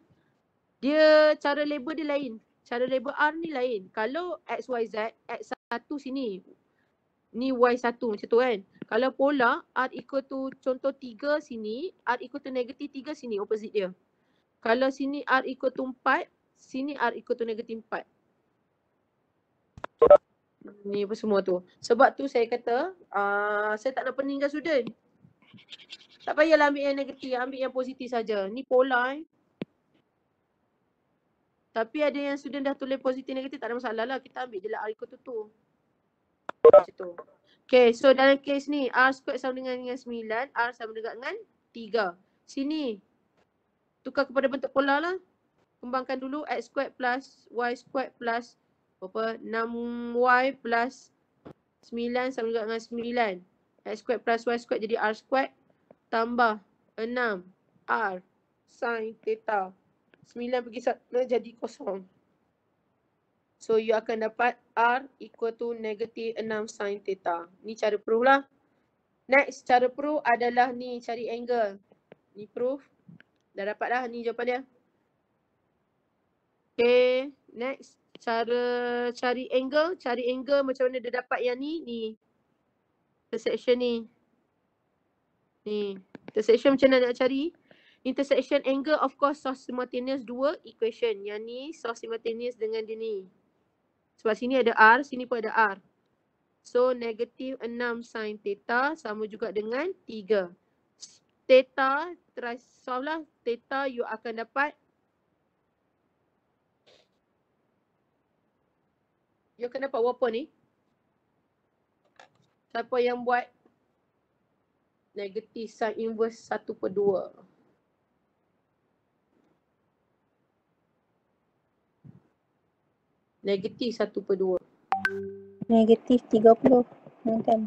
Dia cara label dia lain. Cara label R ni lain. Kalau X, Y, Z, X1 sini. Ni Y1 macam tu kan. Kalau pola R equal to contoh 3 sini. R equal to negatif 3 sini opposite dia. Kalau sini R equal to 4, sini R equal to negatif 4. Ni apa semua tu. Sebab tu saya kata, uh, saya tak nak peninggal student. Tak payahlah ambil yang negatif, ambil yang positif saja. Ni pola eh. Tapi ada yang student dah tulis positif negatif, tak ada masalah lah. Kita ambil je lah R equal to 2. Macam tu. Okay, so dalam case ni, R squared sama dengan, dengan 9, R sama dengan 3. Sini, tukar kepada bentuk pola lah. Kembangkan dulu x squared plus y squared plus apa 6y plus 9 sama dengan 9. x squared plus y squared jadi r squared tambah 6 r sin theta. 9 pergi 1 jadi kosong. So you akan dapat R equal to negative 6 sin theta. Ni cara proof lah. Next cara proof adalah ni cari angle. Ni proof. Dah dapat dah ni jawapan dia. Okay, next cara cari angle, cari angle macam mana dia dapat yang ni, ni. Intersection ni. Ni. Intersection macam mana nak cari? Intersection angle of course source simultaneous dua equation. Yang ni source simultaneous dengan dia ni. Sebab sini ada R, sini pun ada R. So negative 6 sin theta sama juga dengan 3. Theta, try solve lah. Theta you akan dapat You akan dapat berapa ni? Siapa yang buat negatif sin inverse 1 per 2? Negatif 1 per 2. Negatif 30. Madam.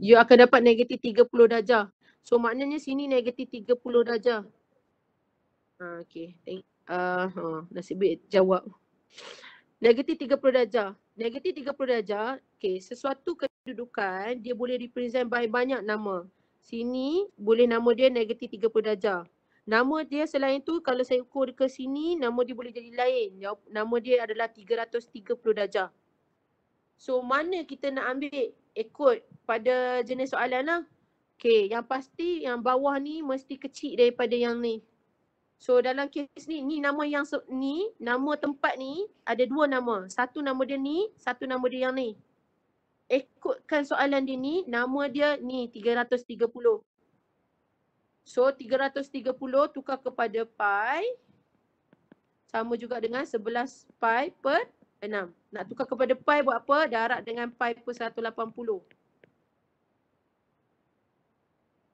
You akan dapat negatif 30 darjah. So maknanya sini negatif 30 darjah. Ha, okay. Thank, uh, ha, nasib baik jawab. Negatif 30 darjah. Negatif 30 darjah, okay, sesuatu kedudukan dia boleh represent by banyak nama. Sini boleh nama dia negatif 30 darjah. Nama dia selain tu kalau saya ukur ke sini, nama dia boleh jadi lain. Nama dia adalah 330 darjah. So mana kita nak ambil ikut pada jenis soalan lah. Okay, yang pasti yang bawah ni mesti kecil daripada yang ni. So dalam kes ni, ni nama yang ni, nama tempat ni ada dua nama. Satu nama dia ni, satu nama dia yang ni. Ikutkan soalan dia ni, nama dia ni 330. So 330 tukar kepada pi sama juga dengan 11 pi per 6. Nak tukar kepada pi buat apa? Darab dengan pi per 180.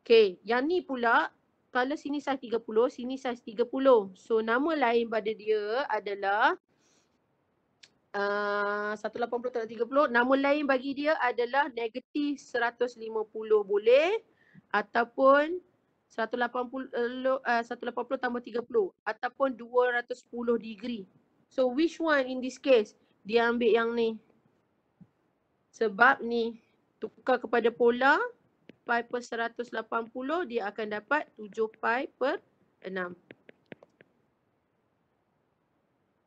Okay, yang ni pula kalau sini saiz 30, sini saiz 30. So nama lain pada dia adalah uh, 180 tak 30. Nama lain bagi dia adalah negatif 150 boleh ataupun 180 uh, 180 tambah 30 ataupun 210 degree. So which one in this case? Dia ambil yang ni. Sebab ni tukar kepada polar pi per 180 dia akan dapat 7 pi per 6.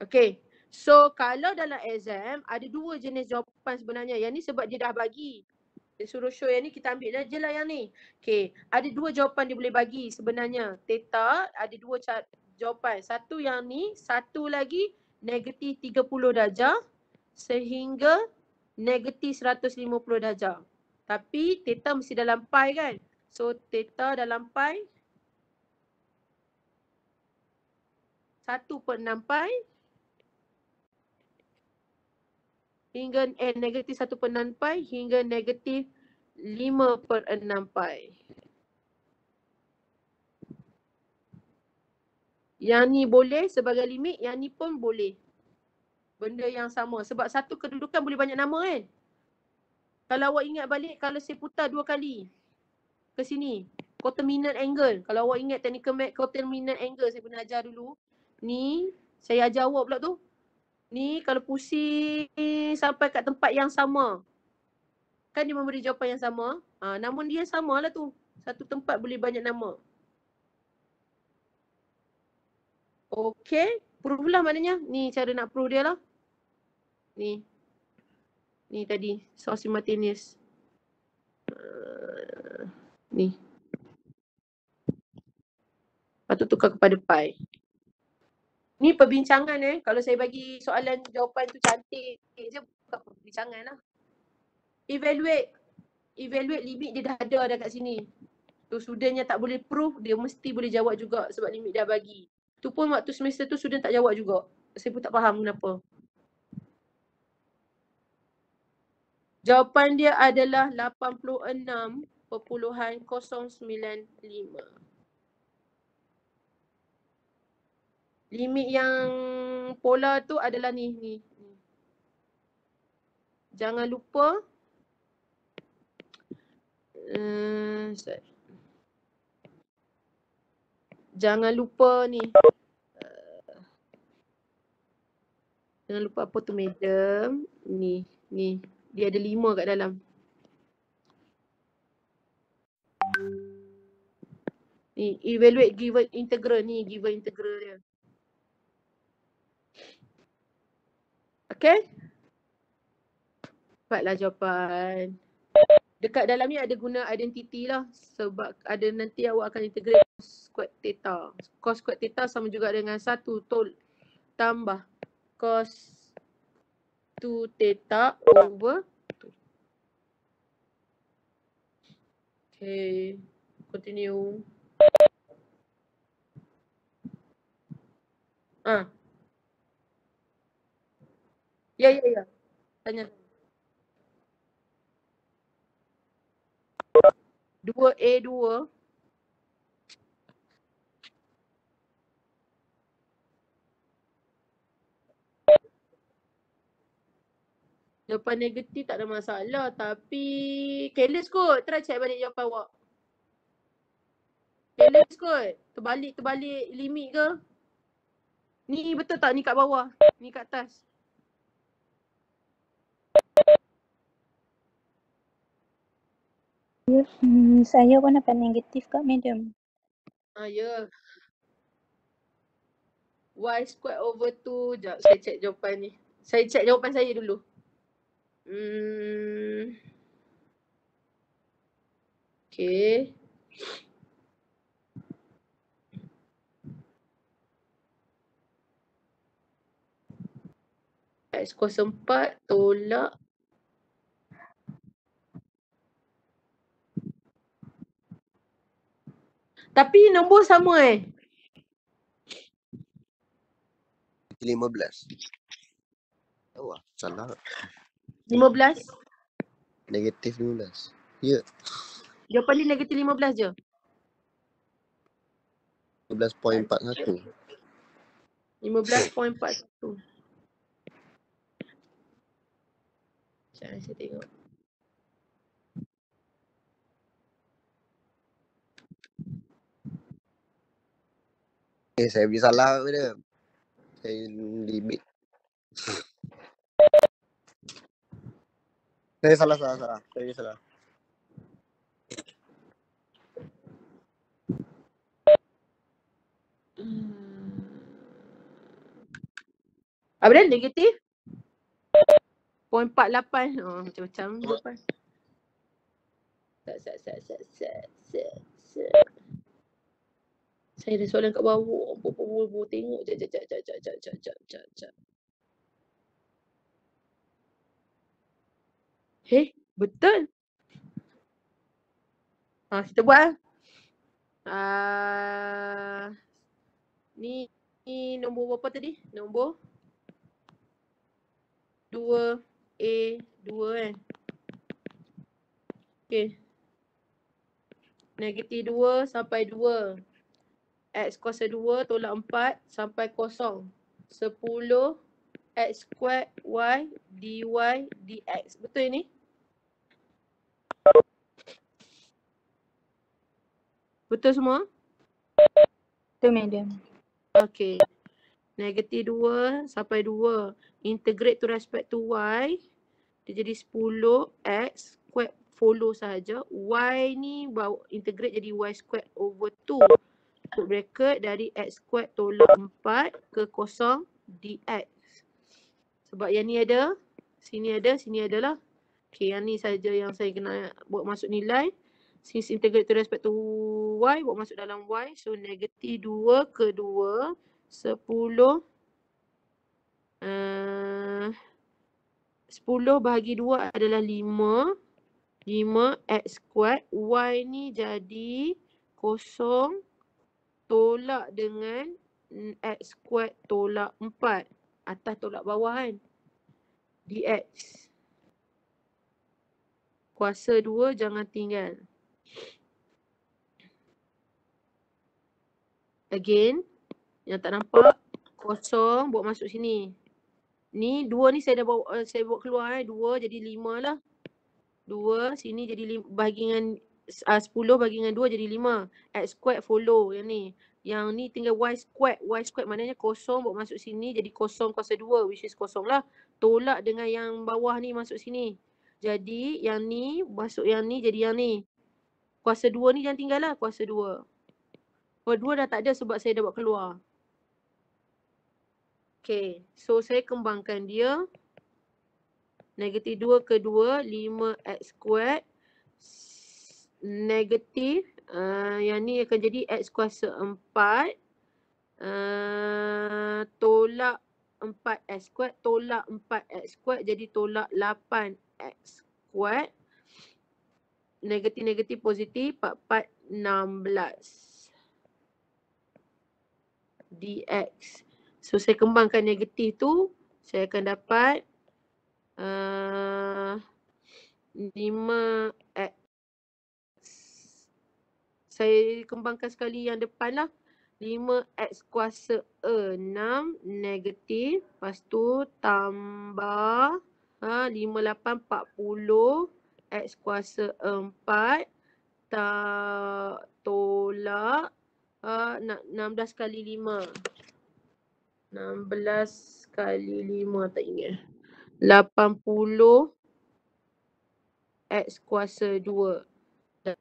Okay. So kalau dalam exam ada dua jenis jawapan sebenarnya. Yang ni sebab dia dah bagi. Dia suruh show yang ni kita ambil je lah yang ni. Okay. Ada dua jawapan dia boleh bagi sebenarnya. Theta ada dua jawapan. Satu yang ni, satu lagi negatif 30 darjah sehingga negatif 150 darjah. Tapi theta mesti dalam pi kan. So theta dalam pi 1 per 6 pi hingga eh, negatif 1 per 6 pi hingga negatif 5 per 6 pi. Yang ni boleh sebagai limit, yang ni pun boleh. Benda yang sama. Sebab satu kedudukan boleh banyak nama kan. Kalau awak ingat balik, kalau saya putar dua kali ke sini. Coterminant angle. Kalau awak ingat technical math coterminant angle saya pernah ajar dulu. Ni, saya ajar awak pula tu. Ni kalau pusing sampai kat tempat yang sama. Kan dia memberi jawapan yang sama. Ha, namun dia sama lah tu. Satu tempat boleh banyak nama. Okay. Proof lah maknanya. Ni cara nak proof dia lah. Ni. Ni tadi. Source simultaneous. Uh, ni. Tu tukar kepada pi. Ni perbincangan eh. Kalau saya bagi soalan jawapan tu cantik je bukan perbincangan lah. Evaluate. Evaluate limit dia dah ada dah kat sini. Tu studentnya tak boleh proof, dia mesti boleh jawab juga sebab limit dah bagi. Tu pun waktu semester tu student tak jawab juga. Saya pun tak faham kenapa. Jawapan dia adalah 86.095. Limit yang polar tu adalah ni. ni. Jangan lupa uh, jangan lupa ni uh, Jangan lupa apa tu madam. Ni, ni. Dia ada lima kat dalam. Ni, evaluate given integral ni, given integral dia. Okay? Cepatlah jawapan. Dekat dalam ni ada guna identity lah sebab ada nanti awak akan integrate cos squared theta. Cos squared theta sama juga dengan satu tol tambah cos 2 theta over 2. Okay, continue. Ah. Ya, ya, ya. Tanya. Dua A dua. Jawapan negatif tak ada masalah tapi careless kot. Try check balik jawapan awak. Careless kot. Terbalik terbalik limit ke? Ni betul tak ni kat bawah? Ni kat atas. Hmm, saya pun dapat negatif kat medium. Ah ya. Y square over 2. Sekejap saya check jawapan ni. Saya check jawapan saya dulu. Hmm. Okay. X kuasa 4 tolak Tapi nombor sama eh. 15. Oh, salah. 15. Negatif 15. Ya, Jawapan dia negatif 15 je. 15.41. 15.41. Sekejap saya tengok. Eh, saya beri salah ke dia? Saya limit. saya salah, salah, salah. Saya beri salah. Hmm. Apa dia? Negatif? Point 48. Oh, macam-macam. Sat, sat, sat, sat, sat, sat, sat. Saya ada soalan kat bawah. Bobo tengok. Jap, jap, jap, jap, jap, jap, jap, jap, jap, jap. Heh, betul. Ha, kita buat ah. Ah, ni, ni nombor berapa tadi? Nombor 2 A 2 kan. Okey. Negatif 2 sampai 2. X kuasa 2 tolak 4 sampai kosong. 10 X squared Y dy dx. Betul ni? Betul semua? Tu medium. Okay. Negatif 2 sampai 2. Integrate to respect to y. Dia jadi 10 x squared follow saja. Y ni bawa integrate jadi y squared over 2. Tutup bracket dari x squared tolak 4 ke kosong dx. Sebab yang ni ada, sini ada, sini adalah. Okay, yang ni saja yang saya kena buat masuk nilai. Since integrate to respect to y, buat masuk dalam y. So, negatif 2 ke 2, 10. Uh, 10 bahagi 2 adalah 5. 5 x squared. Y ni jadi kosong tolak dengan x squared tolak 4. Atas tolak bawah kan. dx. Kuasa 2 jangan tinggal. Again, yang tak nampak, kosong buat masuk sini. Ni dua ni saya dah bawa, uh, saya bawa keluar eh. Dua jadi lima lah. Dua, sini jadi lima, bahagi dengan uh, sepuluh bahagi dengan dua jadi lima. X squared follow yang ni. Yang ni tinggal y squared. Y squared maknanya kosong buat masuk sini jadi kosong kuasa 2 which is kosong lah. Tolak dengan yang bawah ni masuk sini. Jadi yang ni masuk yang ni jadi yang ni. Kuasa 2 ni jangan tinggal lah kuasa 2. Kuasa 2 dah tak ada sebab saya dah buat keluar. Okay, so saya kembangkan dia. Negatif 2 ke 2, 5x squared. Negatif, uh, yang ni akan jadi x kuasa 4. Uh, tolak 4x squared, tolak 4x squared jadi tolak 8x squared. Negatif-negatif positif, 4, 4, 16. dx. So saya kembangkan negatif tu, saya akan dapat uh, 5x. Saya kembangkan sekali yang depan lah. 5x kuasa 6 negatif. Lepas tu tambah ha, 5, 8, 40. X kuasa 4. Ta, tolak ha, na- 16 kali 5. 16 kali 5 tak ingat. 80 x kuasa 2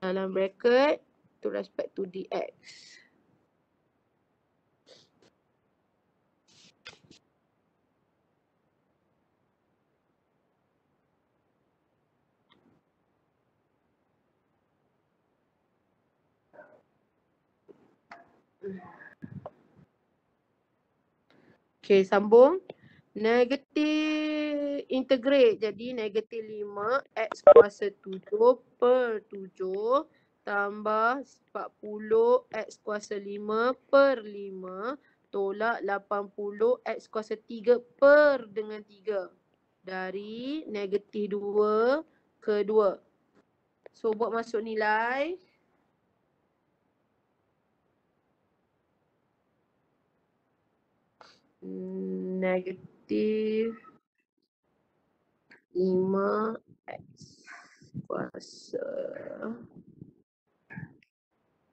dalam bracket to respect to dx. Okay, sambung. Negatif integrate. Jadi negatif 5 x kuasa 7 per 7 tambah 40 x kuasa 5 per 5 tolak 80 x kuasa 3 per dengan 3 dari negatif 2 ke 2. So buat masuk nilai. Negatif 5x kuasa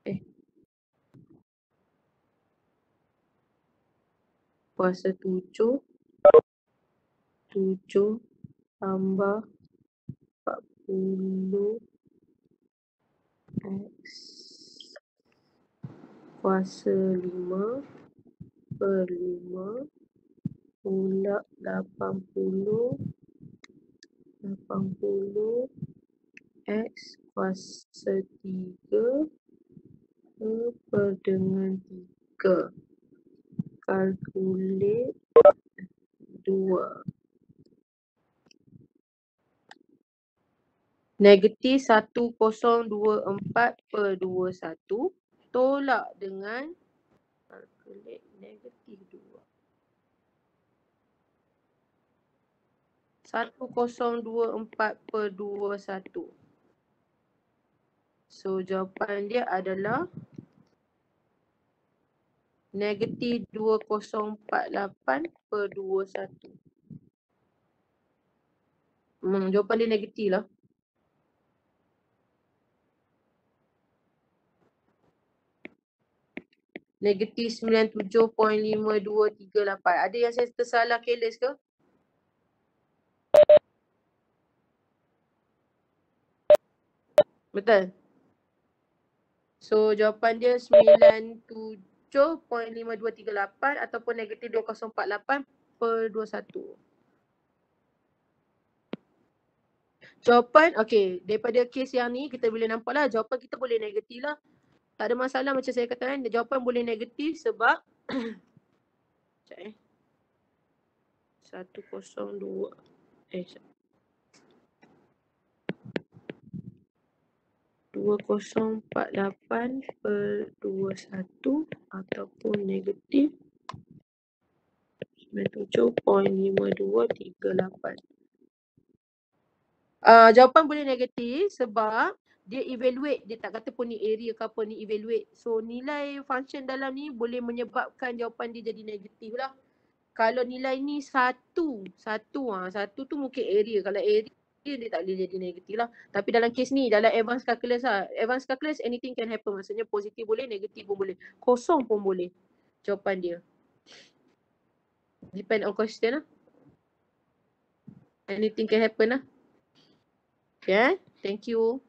eh kuasa 7 7 tambah 40 x. Kuasa 5 per 5 pulak 80 80 x. Kuasa 3 per dengan 3 kalkulate 2 negatif 1024 per 21 tolak dengan kalkulate negatif 2 1024 per 21 So jawapan dia adalah negatif 2048 per 21 Hmm, jawapan dia negatif lah. Negatif 97.5238. Ada yang saya tersalah careless ke? Betul? So jawapan dia 97.5238 ataupun negatif 2048 per 21. Jawapan, okay, daripada kes yang ni kita boleh nampak lah jawapan kita boleh negatif lah. Tak ada masalah macam saya kata kan, jawapan boleh negatif sebab Sekejap eh. 102 eh 2048 per 21 ataupun negatif 97.5238. Uh, jawapan boleh negatif sebab dia evaluate, dia tak kata pun ni area ke apa ni evaluate. So nilai function dalam ni boleh menyebabkan jawapan dia jadi negatif lah. Kalau nilai ni satu, satu ah, satu tu mungkin area. Kalau area dia tak boleh jadi negatif lah. Tapi dalam kes ni, dalam advanced calculus lah. Advanced calculus, anything can happen. Maksudnya positif boleh, negatif pun boleh. Kosong pun boleh. Jawapan dia. Depend on question lah. Anything can happen lah. Okay, eh? thank you.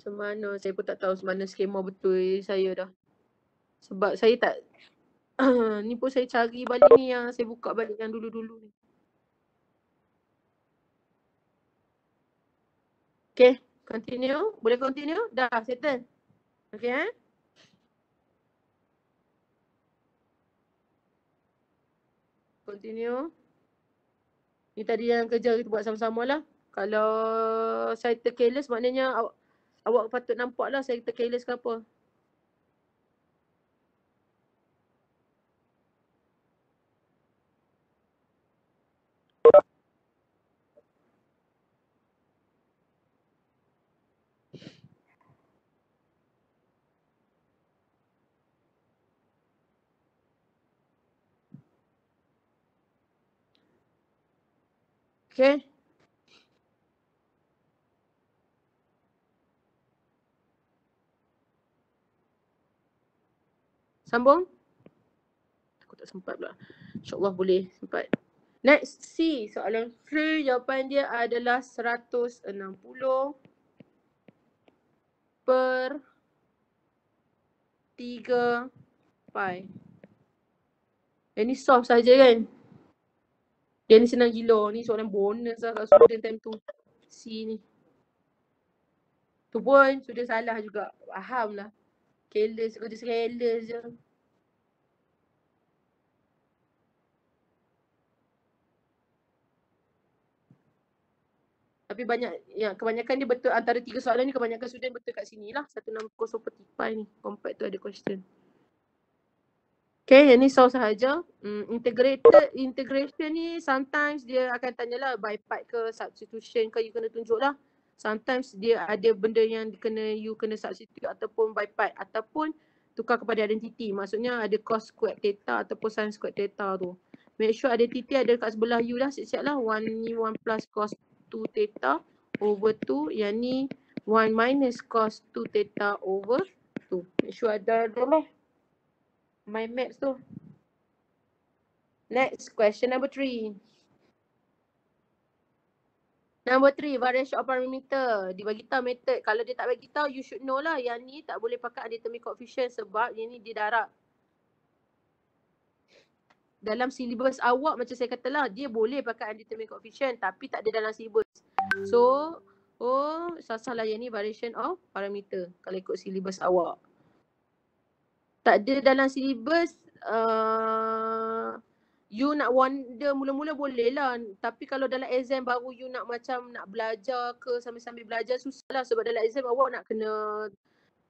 Macam mana, saya pun tak tahu macam mana skema betul saya dah. Sebab saya tak, ni pun saya cari balik ni yang saya buka balik yang dulu-dulu ni. Okay, continue. Boleh continue? Dah, settle. Okay, eh? Continue. Ni tadi yang kerja kita buat sama-sama lah. Kalau saya terkeles maknanya awak, awak patut nampak lah saya terkeles ke apa. Okay. Sambung. Aku tak sempat pula. InsyaAllah boleh sempat. Next C. Soalan free jawapan dia adalah 160 per 3 pi. Yang ni soft saja kan? Dia ni senang gila. Ni soalan bonus lah kat student time tu. C ni. Tu pun sudah salah juga. Faham lah. Careless. Just careless je. Tapi banyak, ya kebanyakan dia betul antara tiga soalan ni kebanyakan student betul kat sini lah. 160 per ni. Compact tu ada question. Okay, yang ni solve sahaja. Hmm, integrated, integration ni sometimes dia akan tanyalah by part ke substitution ke you kena tunjuk lah. Sometimes dia ada benda yang kena you kena substitute ataupun by part ataupun tukar kepada identity. Maksudnya ada cos squared theta ataupun sin squared theta tu. Make sure identity ada kat sebelah you lah. Siap-siap lah. 1 ni 1 plus cos 2 theta over 2. Yang ni 1 minus cos 2 theta over 2. Make sure ada ada lah my maths tu. Next, question number three. Number three, variation of parameter. Dia bagi tahu method. Kalau dia tak bagi tahu, you should know lah. Yang ni tak boleh pakai undetermined coefficient sebab yang ni dia darab. Dalam syllabus awak macam saya kata lah, dia boleh pakai undetermined coefficient tapi tak ada dalam syllabus. So, oh, sasalah yang ni variation of parameter kalau ikut syllabus awak tak ada dalam syllabus uh, you nak wonder mula-mula boleh lah. Tapi kalau dalam exam baru you nak macam nak belajar ke sambil-sambil belajar susah lah sebab dalam exam awak nak kena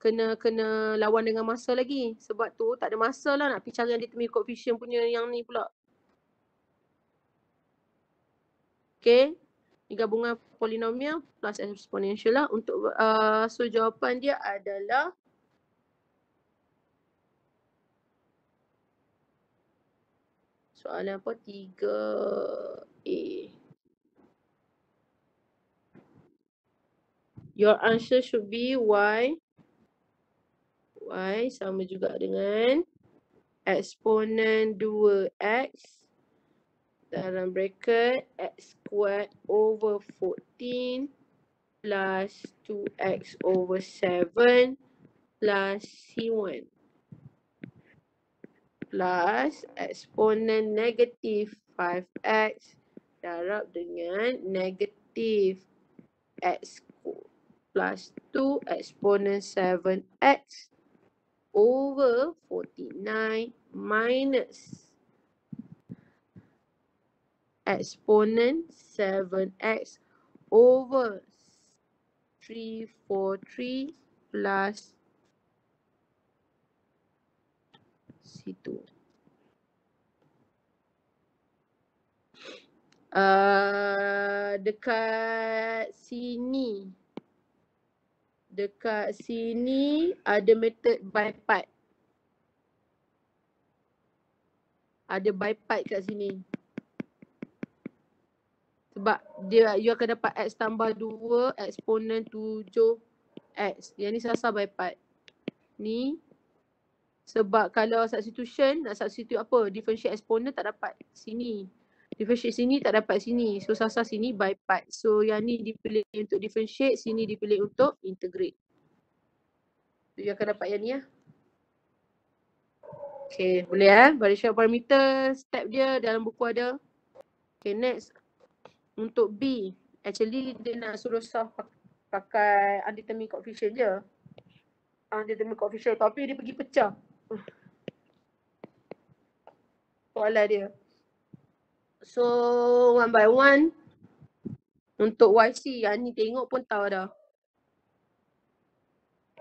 kena kena lawan dengan masa lagi. Sebab tu tak ada masa lah nak pergi cari yang determine coefficient punya yang ni pula. Okay, ni gabungan polinomial plus exponential lah. Untuk uh, so jawapan dia adalah Soalan apa? Tiga A. Your answer should be Y. Y sama juga dengan eksponen 2X dalam bracket X squared over 14 plus 2X over 7 plus C1 plus eksponen negatif 5x darab dengan negatif x plus 2 eksponen 7x over 49 minus eksponen 7x over 343 plus situ. Uh, dekat sini. Dekat sini ada method by part. Ada by part kat sini. Sebab dia you akan dapat X tambah 2 eksponen 7X. Yang ni sasar by part. Ni sebab kalau substitution nak substitute apa? Differentiate eksponen tak dapat sini. Differentiate sini tak dapat sini. So sasar sini by part. So yang ni dipilih untuk differentiate, sini dipilih untuk integrate. So you akan dapat yang ni lah. Okay, boleh eh? Variation parameter, step dia dalam buku ada. Okay, next. Untuk B, actually dia nak suruh pak- pakai undetermined coefficient je. Undetermined coefficient tapi dia pergi pecah. Soalan dia. So, one by one. Untuk YC, yang ni tengok pun tahu dah.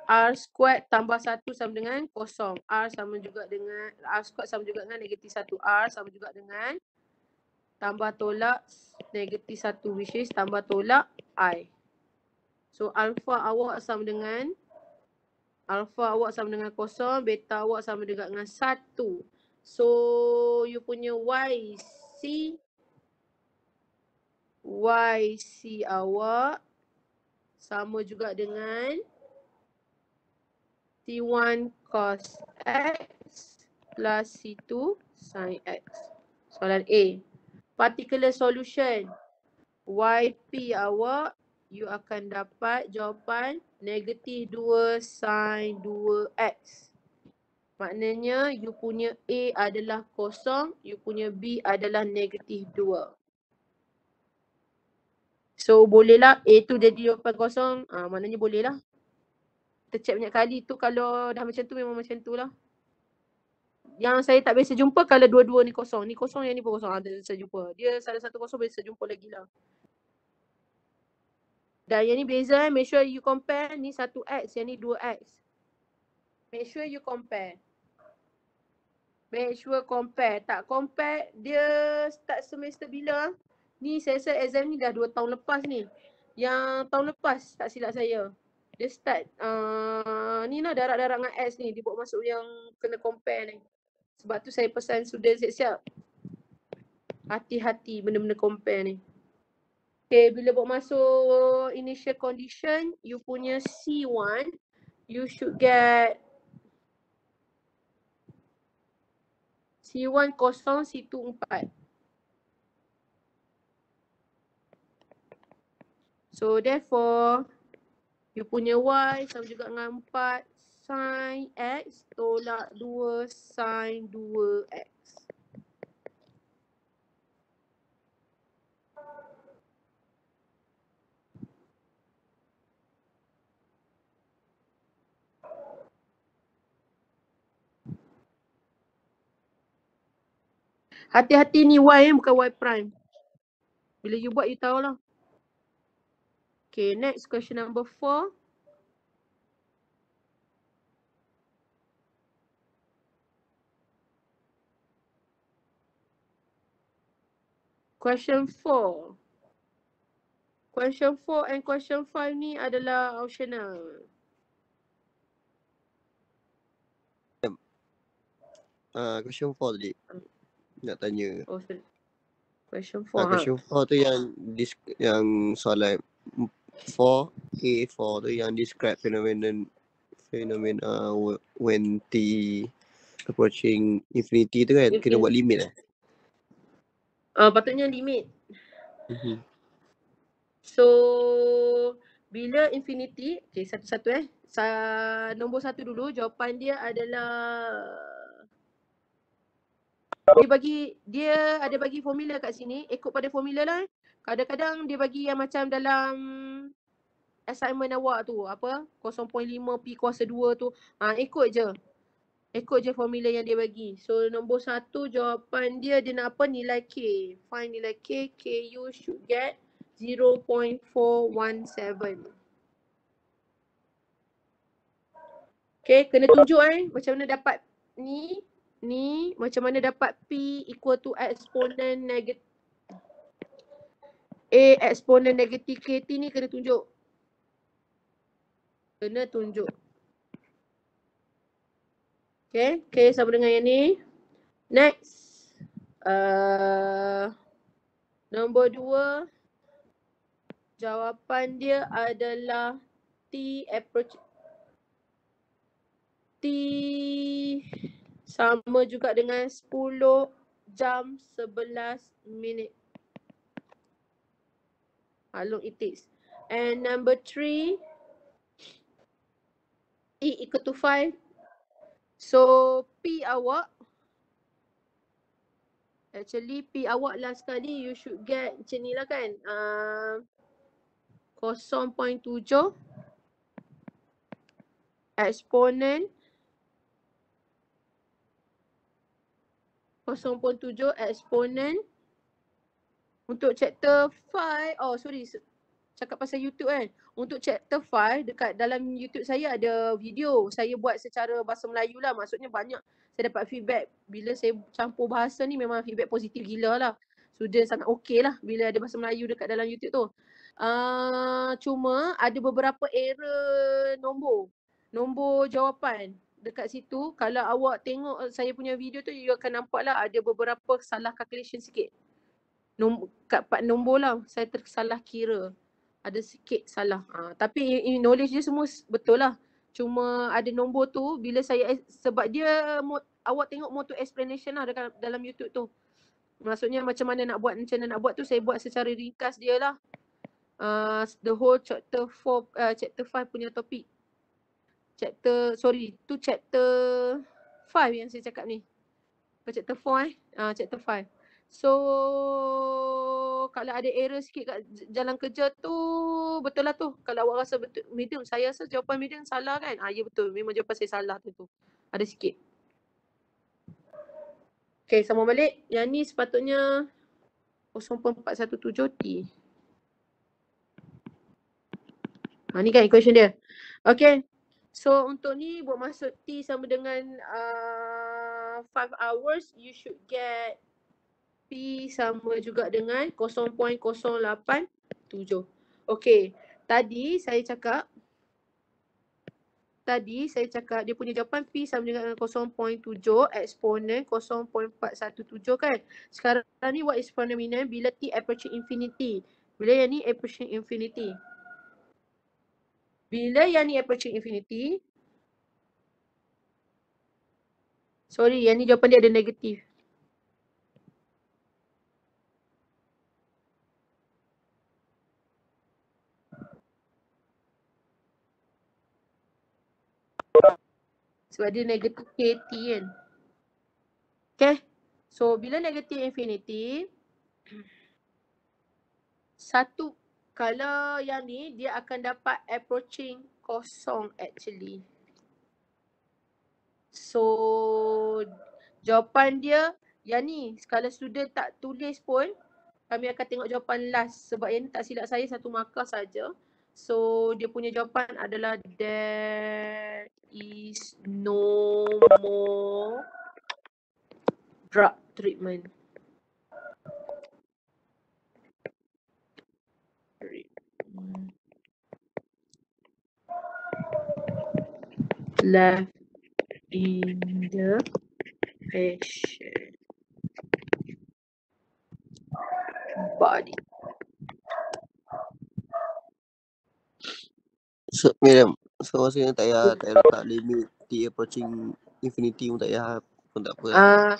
R squared tambah 1 sama dengan kosong. R sama juga dengan, R squared sama juga dengan negatif 1. R sama juga dengan tambah tolak negatif 1 which is tambah tolak I. So alpha awak sama dengan, alpha awak sama dengan kosong, beta awak sama juga dengan 1. So you punya YC, YC awak sama juga dengan C1 cos X plus C2 sin X. Soalan A. Particular solution. YP awak, you akan dapat jawapan negatif 2 sin 2X. Maknanya you punya A adalah kosong, you punya B adalah negatif 2. So bolehlah A tu jadi jawapan kosong, ah, maknanya bolehlah kita check banyak kali tu kalau dah macam tu memang macam tu lah. Yang saya tak biasa jumpa kalau dua-dua ni kosong. Ni kosong yang ni pun kosong. Ah, dia saya jumpa. Dia salah satu kosong biasa jumpa lagi lah. Dan yang ni beza eh. Make sure you compare. Ni satu X. Yang ni dua X. Make sure you compare. Make sure compare. Tak compare. Dia start semester bila? Ni saya rasa exam ni dah dua tahun lepas ni. Yang tahun lepas tak silap saya dia start uh, ni lah darab-darab dengan S ni dia buat masuk yang kena compare ni. Sebab tu saya pesan student siap-siap. Hati-hati benda-benda compare ni. Okay, bila buat masuk initial condition, you punya C1, you should get C1 kosong, C2 empat. So therefore, You punya Y sama juga dengan 4 sin X tolak 2 sin 2X. Hati-hati ni Y eh, bukan Y prime. Bila you buat, you tahulah. Okay, next question number four. Question four. Question four and question five ni adalah optional. Ah, question 4 tadi. Nak tanya. Oh. Question four. Ah, ha. question 4 tu yang dis- yang soalan 4 A4 tu yang describe phenomenon phenomena w- when T approaching infinity tu kan kena Infin- buat limit eh. Uh, patutnya limit. Mhm. So, bila infinity, okay satu-satu eh. Sa nombor satu dulu, jawapan dia adalah dia bagi dia ada bagi formula kat sini, ikut pada formula lah. eh. Kadang-kadang dia bagi yang macam dalam assignment awak tu, apa? 0.5 P kuasa 2 tu. Ha, ikut je. Ikut je formula yang dia bagi. So nombor satu jawapan dia dia nak apa? Nilai K. Find nilai K. K you should get 0.417. Okay, kena tunjuk eh macam mana dapat ni, ni macam mana dapat P equal to eksponen negatif A eksponen negatif KT ni kena tunjuk. Kena tunjuk. Okay, okay sama dengan yang ni. Next. Uh, nombor dua. Jawapan dia adalah T approach T sama juga dengan 10 jam 11 minit. How long it takes. And number three, E equal to 5. So P awak, actually P awak last kali you should get macam ni lah kan. Uh, 0.7 exponent 0.7 exponent untuk chapter 5 oh sorry cakap pasal YouTube kan? Untuk chapter 5 dekat dalam YouTube saya ada video. Saya buat secara bahasa Melayu lah. Maksudnya banyak saya dapat feedback. Bila saya campur bahasa ni memang feedback positif gila lah. Student sangat okey lah bila ada bahasa Melayu dekat dalam YouTube tu. Uh, cuma ada beberapa error nombor. Nombor jawapan dekat situ kalau awak tengok uh, saya punya video tu you akan nampak lah ada beberapa salah calculation sikit. Nombor, kat part nombor lah saya tersalah kira. Ada sikit salah. Ha, tapi knowledge dia semua betul lah. Cuma ada nombor tu bila saya sebab dia awak tengok motor explanation lah dekat dalam YouTube tu. Maksudnya macam mana nak buat macam mana nak buat tu saya buat secara ringkas dia lah. Uh, the whole chapter 4 uh, chapter 5 punya topik chapter sorry tu chapter 5 yang saya cakap ni. Chapter 4 eh. Ah uh, chapter 5. So kalau ada error sikit kat jalan kerja tu betul lah tu. Kalau awak rasa betul medium saya rasa jawapan medium salah kan? Ah ya betul memang jawapan saya salah tu tu. Ada sikit. Okay sambung balik. Yang ni sepatutnya 0417T. Ha ni kan equation dia. Okay. So untuk ni buat masuk T sama dengan uh, 5 hours you should get P sama juga dengan 0.087. Okay. Tadi saya cakap Tadi saya cakap dia punya jawapan P sama dengan 0.7 eksponen 0.417 kan. Sekarang ni what is phenomenon bila T approaching infinity. Bila yang ni approaching infinity. Bila yang ni approaching infinity. Sorry yang ni jawapan dia ada negatif. Sebab dia negatif KT kan. Okay. So bila negatif infinity. Satu. Kalau yang ni dia akan dapat approaching kosong actually. So jawapan dia yang ni kalau student tak tulis pun kami akan tengok jawapan last sebab yang ni tak silap saya satu markah saja. So dia punya jawapan adalah there is no more drug treatment. Left in the patient body. So, madam, so maksudnya tak payah, tak payah letak limit T approaching infinity pun tak payah pun tak apa. Ah,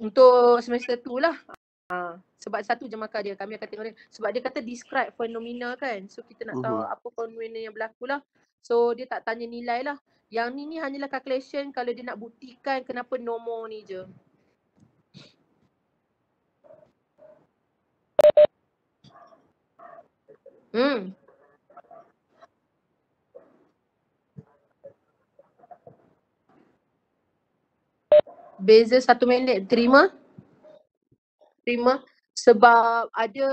untuk semester tu lah. Ah, sebab satu je markah dia. Kami akan tengok dia. Sebab dia kata describe fenomena kan. So kita nak tahu Mhm. apa fenomena yang berlaku lah. So dia tak tanya nilai lah. Yang ni ni hanyalah calculation kalau dia nak buktikan kenapa nombor ni je. Hmm. Beza satu minit. Terima? Terima. Sebab ada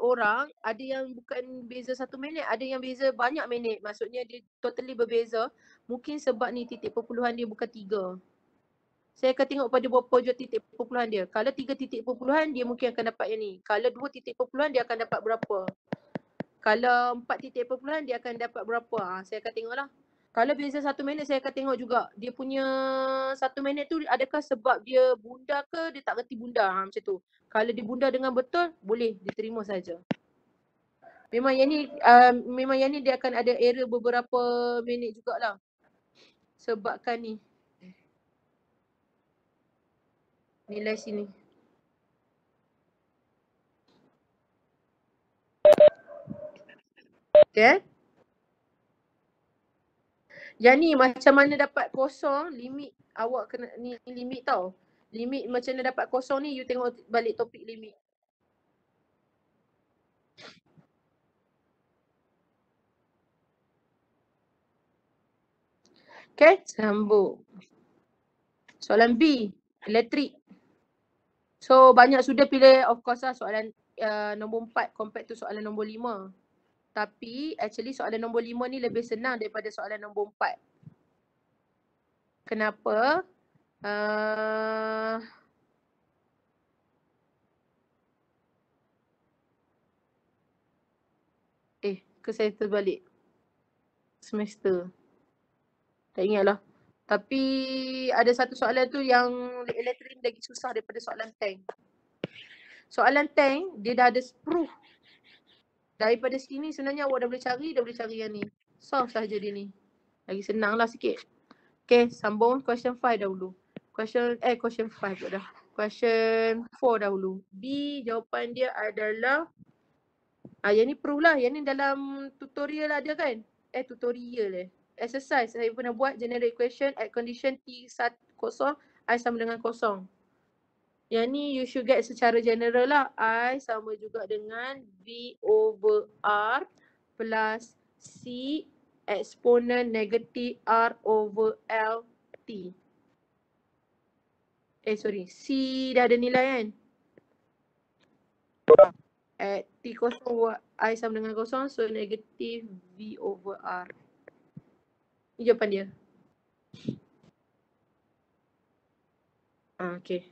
orang, ada yang bukan beza satu minit, ada yang beza banyak minit. Maksudnya dia totally berbeza. Mungkin sebab ni titik perpuluhan dia bukan tiga. Saya akan tengok pada berapa je titik perpuluhan dia. Kalau tiga titik perpuluhan, dia mungkin akan dapat yang ni. Kalau dua titik perpuluhan, dia akan dapat berapa. Kalau empat titik perpuluhan, dia akan dapat berapa. Ha, saya akan tengok lah. Kalau beza satu minit, saya akan tengok juga. Dia punya satu minit tu adakah sebab dia bunda ke dia tak reti bunda. Ha, macam tu. Kalau dia bunda dengan betul, boleh diterima saja. Memang yang ni uh, memang yang ni dia akan ada error beberapa minit jugalah. Sebabkan ni. Nilai sini. Okay. Yang ni macam mana dapat kosong limit awak kena ni limit tau. Limit macam mana dapat kosong ni you tengok balik topik limit. Okay, sambung. Soalan B, elektrik. So banyak sudah pilih of course lah soalan uh, nombor 4 compared to soalan nombor 5. Tapi actually soalan nombor 5 ni lebih senang daripada soalan nombor 4. Kenapa? Uh, eh, ke saya terbalik? Semester. Tak ingat lah. Tapi ada satu soalan tu yang elektrik lagi susah daripada soalan tank. Soalan tank dia dah ada proof. Daripada sini sebenarnya awak dah boleh cari, dah boleh cari yang ni. Solve sahaja dia ni. Lagi senang lah sikit. Okay, sambung question 5 dahulu. Question, eh question 5 pula dah. Question 4 dahulu. B jawapan dia adalah Ah, yang ni proof lah. Yang ni dalam tutorial lah dia kan? Eh tutorial eh exercise saya pernah buat generate equation at condition T kosong I sama dengan kosong. Yang ni you should get secara general lah. I sama juga dengan V over R plus C exponent negatif R over L T. Eh sorry, C dah ada nilai kan? At T kosong I sama dengan kosong so negatif V over R. Ni jawapan dia. Ah, okay.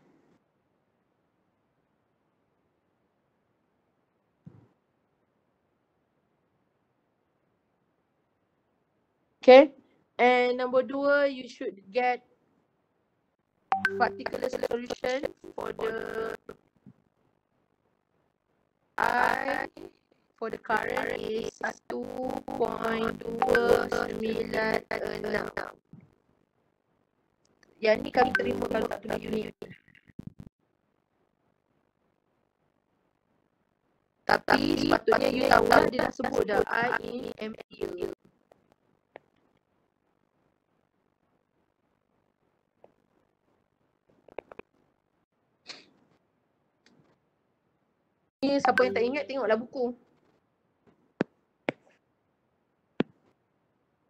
Okay. And number dua, you should get particular solution for the I for the current is 1.296. Yang ni kami terima kalau tak tunjuk unit. Tapi sepatutnya you tahu dia dah sebut dah I in ampere. Ni siapa yang tak ingat tengoklah buku.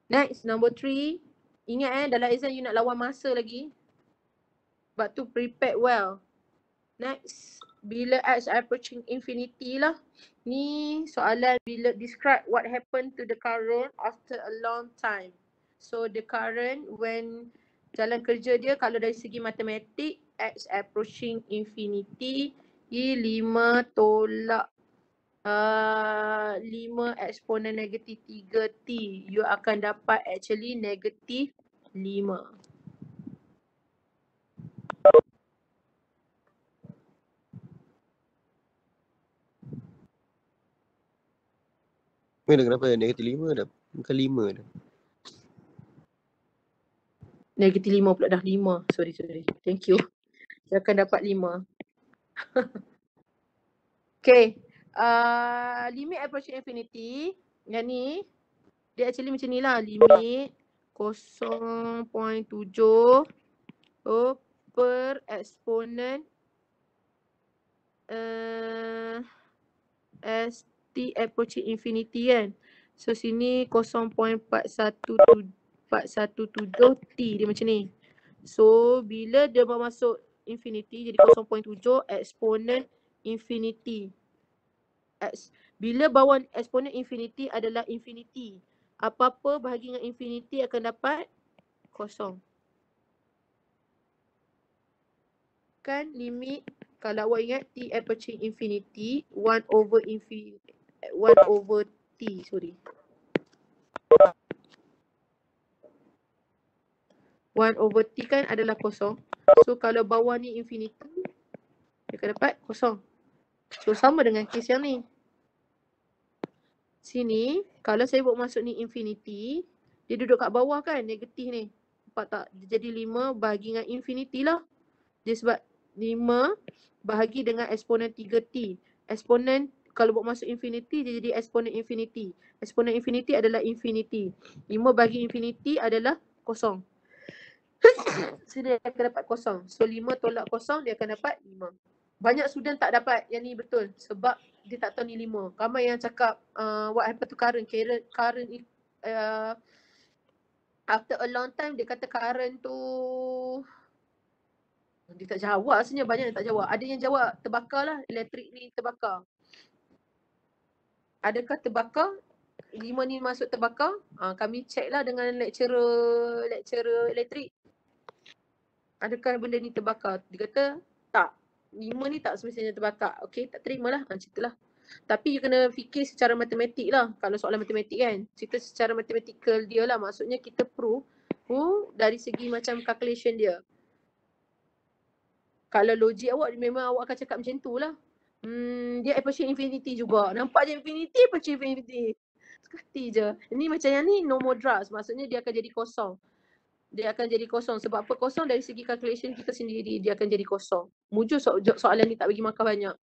Next, number three. Ingat eh, dalam exam you nak lawan masa lagi. But to prepare well. Next, bila x approaching infinity lah. Ni soalan bila describe what happened to the current after a long time. So the current when jalan kerja dia kalau dari segi matematik x approaching infinity I 5 tolak uh, 5 eksponen negatif 3T. You akan dapat actually negatif 5. Mana kenapa negatif 5 dah? Bukan 5 dah. Negatif 5 pula dah 5. Sorry, sorry. Thank you. Dia akan dapat 5. okay. Uh, limit approaching infinity. Yang ni. Dia actually macam ni lah. Limit 0.7 oh, per eksponen uh, ST approaching infinity kan. So sini 0.417 T dia macam ni. So bila dia masuk infinity jadi 0.7 eksponen infinity. X. Bila bawah eksponen infinity adalah infinity. Apa-apa bahagi dengan infinity akan dapat kosong. Kan limit kalau awak ingat T approaching infinity 1 over infinity 1 over T sorry. 1 over T kan adalah kosong. So kalau bawah ni infinity dia akan dapat kosong. So sama dengan kes yang ni. Sini, kalau saya buat masuk ni infinity, dia duduk kat bawah kan, negatif ni. Nampak tak? Jadi 5 bahagi dengan infinity lah. Dia sebab 5 bahagi dengan eksponen 3t. Eksponen kalau buat masuk infinity, dia jadi eksponen infinity. Eksponen infinity adalah infinity. 5 bagi infinity adalah kosong. so dia akan dapat kosong. So 5 tolak kosong, dia akan dapat 5. Banyak student tak dapat yang ni betul sebab dia tak tahu ni 5. Ramai yang cakap uh, what happened to current, current, current uh, after a long time dia kata current tu dia tak jawab sebenarnya banyak yang tak jawab. Ada yang jawab terbakar lah elektrik ni terbakar. Adakah terbakar? Lima ni masuk terbakar? Ha, kami check lah dengan lecturer lecturer elektrik. Adakah benda ni terbakar? Dia kata tak. Lima ni tak semestinya terbakar. Okay tak terima lah. Ha, cerita lah. Tapi you kena fikir secara matematik lah. Kalau soalan matematik kan. Cerita secara mathematical dia lah. Maksudnya kita prove uh, dari segi macam calculation dia kalau logik awak memang awak akan cakap macam tu lah. Hmm, dia approaching infinity juga. Nampak je infinity, approaching infinity. Sekati je. Ini macam yang ni no more drugs. Maksudnya dia akan jadi kosong. Dia akan jadi kosong. Sebab apa kosong dari segi calculation kita sendiri dia akan jadi kosong. Mujur so- soalan ni tak bagi makan banyak.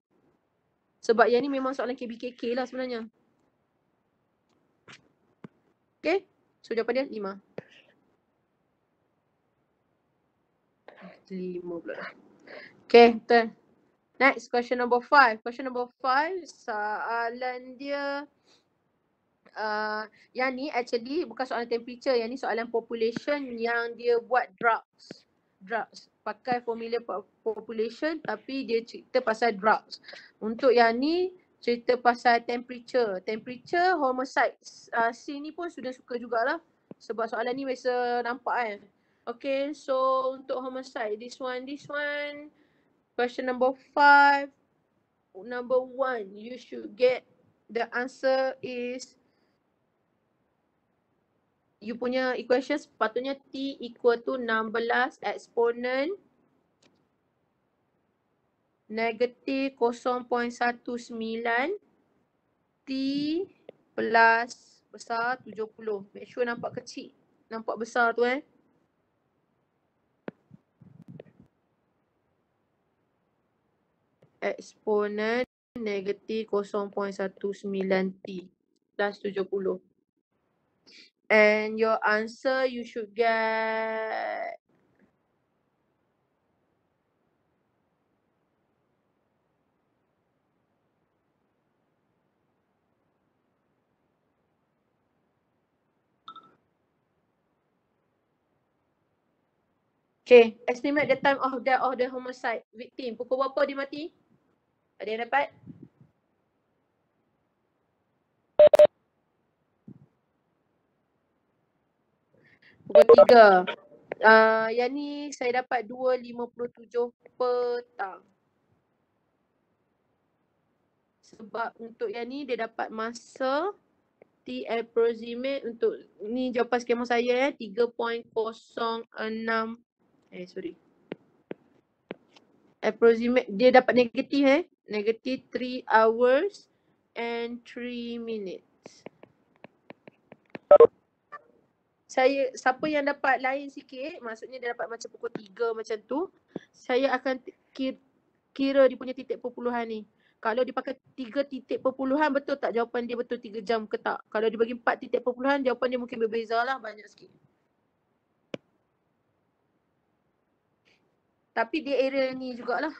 Sebab yang ni memang soalan KBKK lah sebenarnya. Okay. So jawapan dia lima. Lima pula. Okay, betul. Next, question number five. Question number five, soalan dia uh, yang ni actually bukan soalan temperature, yang ni soalan population yang dia buat drugs. Drugs. Pakai formula population tapi dia cerita pasal drugs. Untuk yang ni cerita pasal temperature. Temperature, homicides. Uh, C ni pun sudah suka jugalah. Sebab soalan ni biasa nampak kan. Okay, so untuk homicide, this one, this one. Question number five. Number one, you should get the answer is you punya equation sepatutnya T equal to 16 exponent negatif 0.19 T plus besar 70. Make sure nampak kecil. Nampak besar tu eh. eksponen negatif 0.19t plus 70. And your answer you should get Okay, estimate the time of death of the homicide victim. Pukul berapa dia mati? Ada yang dapat? Pukul tiga. Uh, yang ni saya dapat 2.57 petang. Sebab untuk yang ni dia dapat masa T approximate untuk ni jawapan skema saya eh 3.06 eh sorry. Approximate dia dapat negatif eh negative 3 hours and 3 minutes. Saya, siapa yang dapat lain sikit, maksudnya dia dapat macam pukul 3 macam tu, saya akan kira, kira dia punya titik perpuluhan ni. Kalau dia pakai 3 titik perpuluhan, betul tak jawapan dia betul 3 jam ke tak? Kalau dia bagi 4 titik perpuluhan, jawapan dia mungkin berbeza lah banyak sikit. Tapi dia area ni jugalah.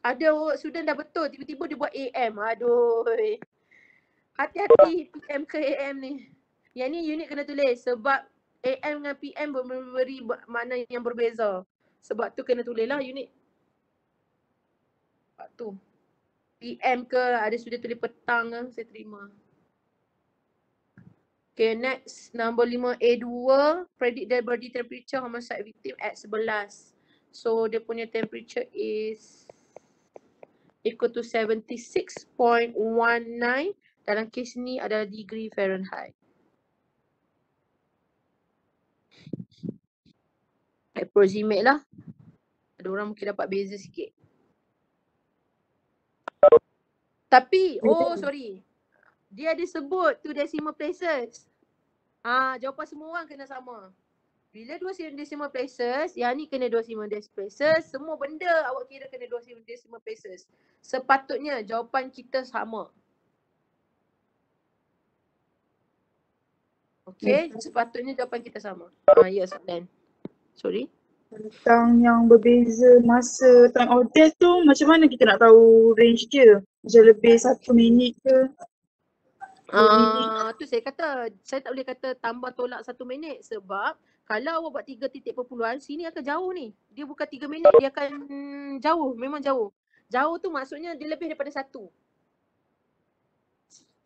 Ada student dah betul, tiba-tiba dia buat AM. Aduh. Hati-hati PM ke AM ni. Yang ni unit kena tulis sebab AM dengan PM memberi makna yang berbeza. Sebab tu kena tulis lah unit. Sebab tu. PM ke ada student tulis petang ke saya terima. Okay next number 5 A2 predict the body temperature homicide victim at 11. So dia punya temperature is equal to 76.19 dalam kes ni adalah degree Fahrenheit. Approximate lah. Ada orang mungkin dapat beza sikit. Tapi, oh sorry. Dia ada sebut tu decimal places. Ah, jawapan semua orang kena sama. Bila dua decimal places, yang ni kena dua decimal places, semua benda awak kira kena dua decimal places. Sepatutnya jawapan kita sama. Okay, sepatutnya jawapan kita sama. Ah, ya, yes, Dan. Sorry. Tentang yang berbeza masa time of death tu macam mana kita nak tahu range dia? Macam lebih satu minit ke? Ah, tu saya kata, saya tak boleh kata tambah tolak satu minit sebab kalau awak buat tiga titik perpuluhan, sini akan jauh ni. Dia bukan tiga minit, dia akan mm, jauh, memang jauh. Jauh tu maksudnya dia lebih daripada satu.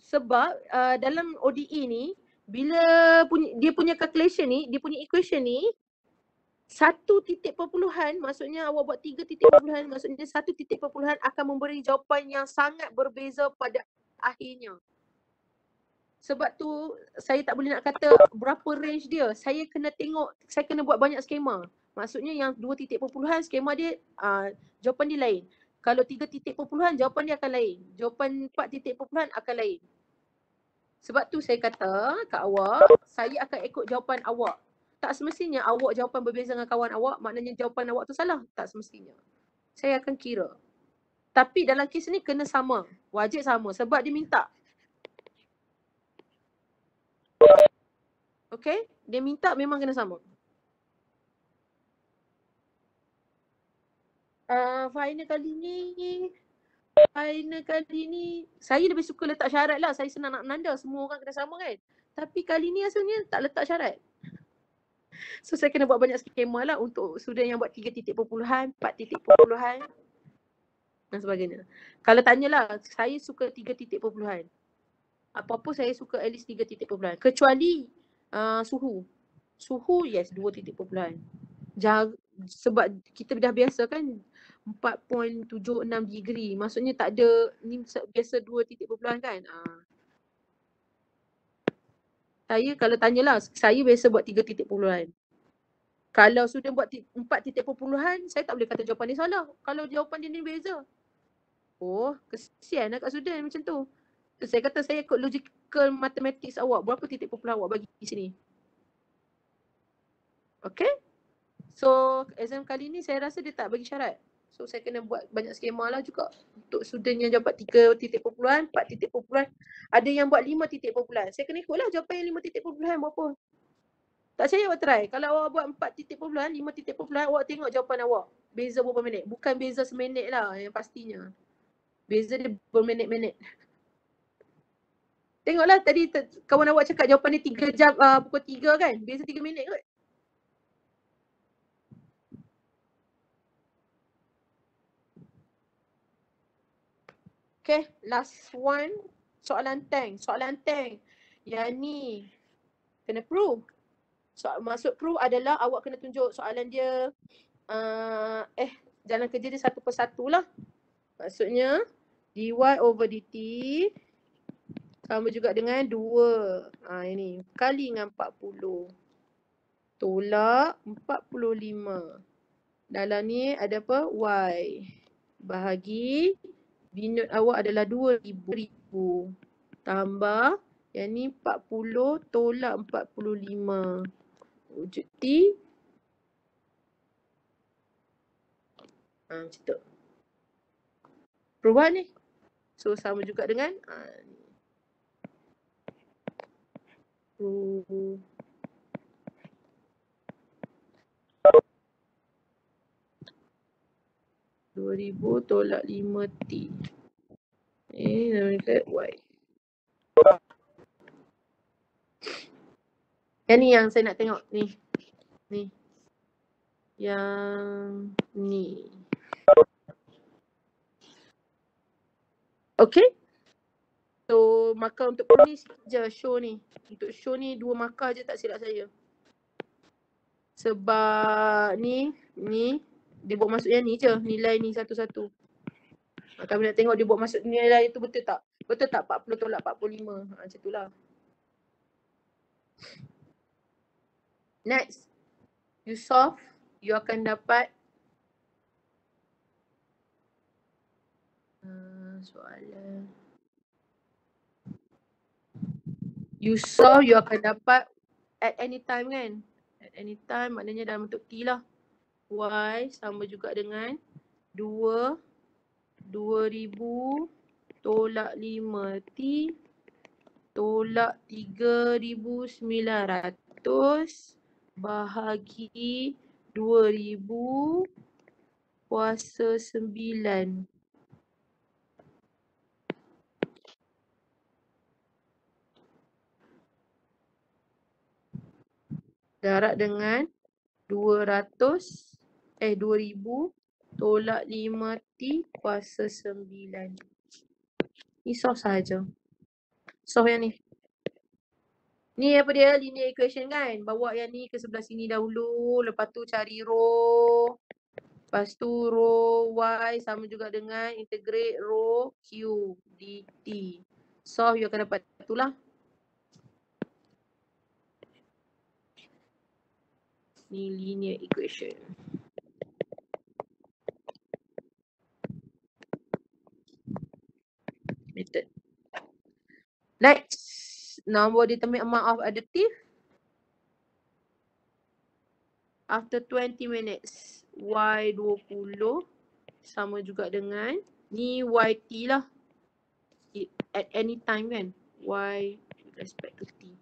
Sebab uh, dalam ODE ni, bila punya, dia punya calculation ni, dia punya equation ni, satu titik perpuluhan maksudnya awak buat tiga titik perpuluhan maksudnya satu titik perpuluhan akan memberi jawapan yang sangat berbeza pada akhirnya. Sebab tu saya tak boleh nak kata berapa range dia. Saya kena tengok, saya kena buat banyak skema. Maksudnya yang dua titik perpuluhan skema dia uh, jawapan dia lain. Kalau tiga titik perpuluhan jawapan dia akan lain. Jawapan empat titik perpuluhan akan lain. Sebab tu saya kata kat awak, saya akan ikut jawapan awak tak semestinya awak jawapan berbeza dengan kawan awak maknanya jawapan awak tu salah. Tak semestinya. Saya akan kira. Tapi dalam kes ni kena sama. Wajib sama sebab dia minta. Okay? Dia minta memang kena sama. Uh, final kali ni final kali ni saya lebih suka letak syarat lah. Saya senang nak menanda semua orang kena sama kan. Tapi kali ni asalnya tak letak syarat. So saya kena buat banyak skema lah untuk student yang buat tiga titik perpuluhan, empat titik perpuluhan dan sebagainya. Kalau tanyalah, saya suka tiga titik perpuluhan. Apa-apa saya suka at least tiga titik perpuluhan. Kecuali uh, suhu. Suhu yes dua titik perpuluhan. Jar- sebab kita dah biasa kan 4.76 degree. Maksudnya tak ada, ni biasa dua titik perpuluhan kan. Uh, saya kalau tanyalah, saya biasa buat tiga titik perpuluhan. Kalau sudah buat empat titik perpuluhan, saya tak boleh kata jawapan dia salah. Kalau jawapan dia ni beza. Oh, kesian lah kat student macam tu. So, saya kata saya ikut logical mathematics awak. Berapa titik perpuluhan awak bagi di sini? Okay? So, exam kali ni saya rasa dia tak bagi syarat. So saya kena buat banyak skema lah juga untuk student yang dapat tiga titik perpuluhan, empat titik perpuluhan. Ada yang buat lima titik perpuluhan. Saya kena ikutlah jawapan yang lima titik perpuluhan berapa. Tak saya awak try. Kalau awak buat empat titik perpuluhan, lima titik perpuluhan, awak tengok jawapan awak. Beza berapa minit. Bukan beza seminit lah yang pastinya. Beza dia berminit-minit. Tengoklah tadi kawan awak cakap jawapan dia tiga jam, uh, pukul tiga kan. Beza tiga minit kot. Okay, last one. Soalan tank. Soalan tank. Yang ni kena prove. So, maksud proof adalah awak kena tunjuk soalan dia uh, eh jalan kerja dia satu persatu lah. Maksudnya dy over dt sama juga dengan 2. Ha, ini kali dengan 40. Tolak 45. Dalam ni ada apa? Y. Bahagi denote awak adalah 2,000 tambah yang ni 40 tolak 45. Wujud T. Ha, macam tu. Perubahan ni. So sama juga dengan. Ha, ni. Hmm. 2000 tolak 5T. Eh, nama dekat Y. Yang ni yang saya nak tengok ni. Ni. Yang ni. Okay. So, markah untuk polis je show ni. Untuk show ni dua markah je tak silap saya. Sebab ni, ni, dia buat masuk yang ni je, nilai ni satu-satu. Kami nak tengok dia buat masuk nilai itu betul tak? Betul tak 40 tolak 45? Ha, macam itulah. Next. You solve, you akan dapat uh, soalan. You solve, you akan dapat at any time kan? At any time maknanya dalam bentuk T lah. Y sama juga dengan 2 2000 tolak 5 T tolak 3900 bahagi 2000 kuasa 9. Darab dengan 200 eh 2000 tolak 5T kuasa 9. Ni solve saja. Solve yang ni. Ni apa dia? Linear equation kan? Bawa yang ni ke sebelah sini dahulu. Lepas tu cari rho. Lepas tu rho Y sama juga dengan integrate rho Q dt. Solve you akan dapat itulah. Ni linear equation. Method. Next, number determine amount of additive. After 20 minutes, Y20 sama juga dengan ni YT lah. It, at any time kan. Y respect to T.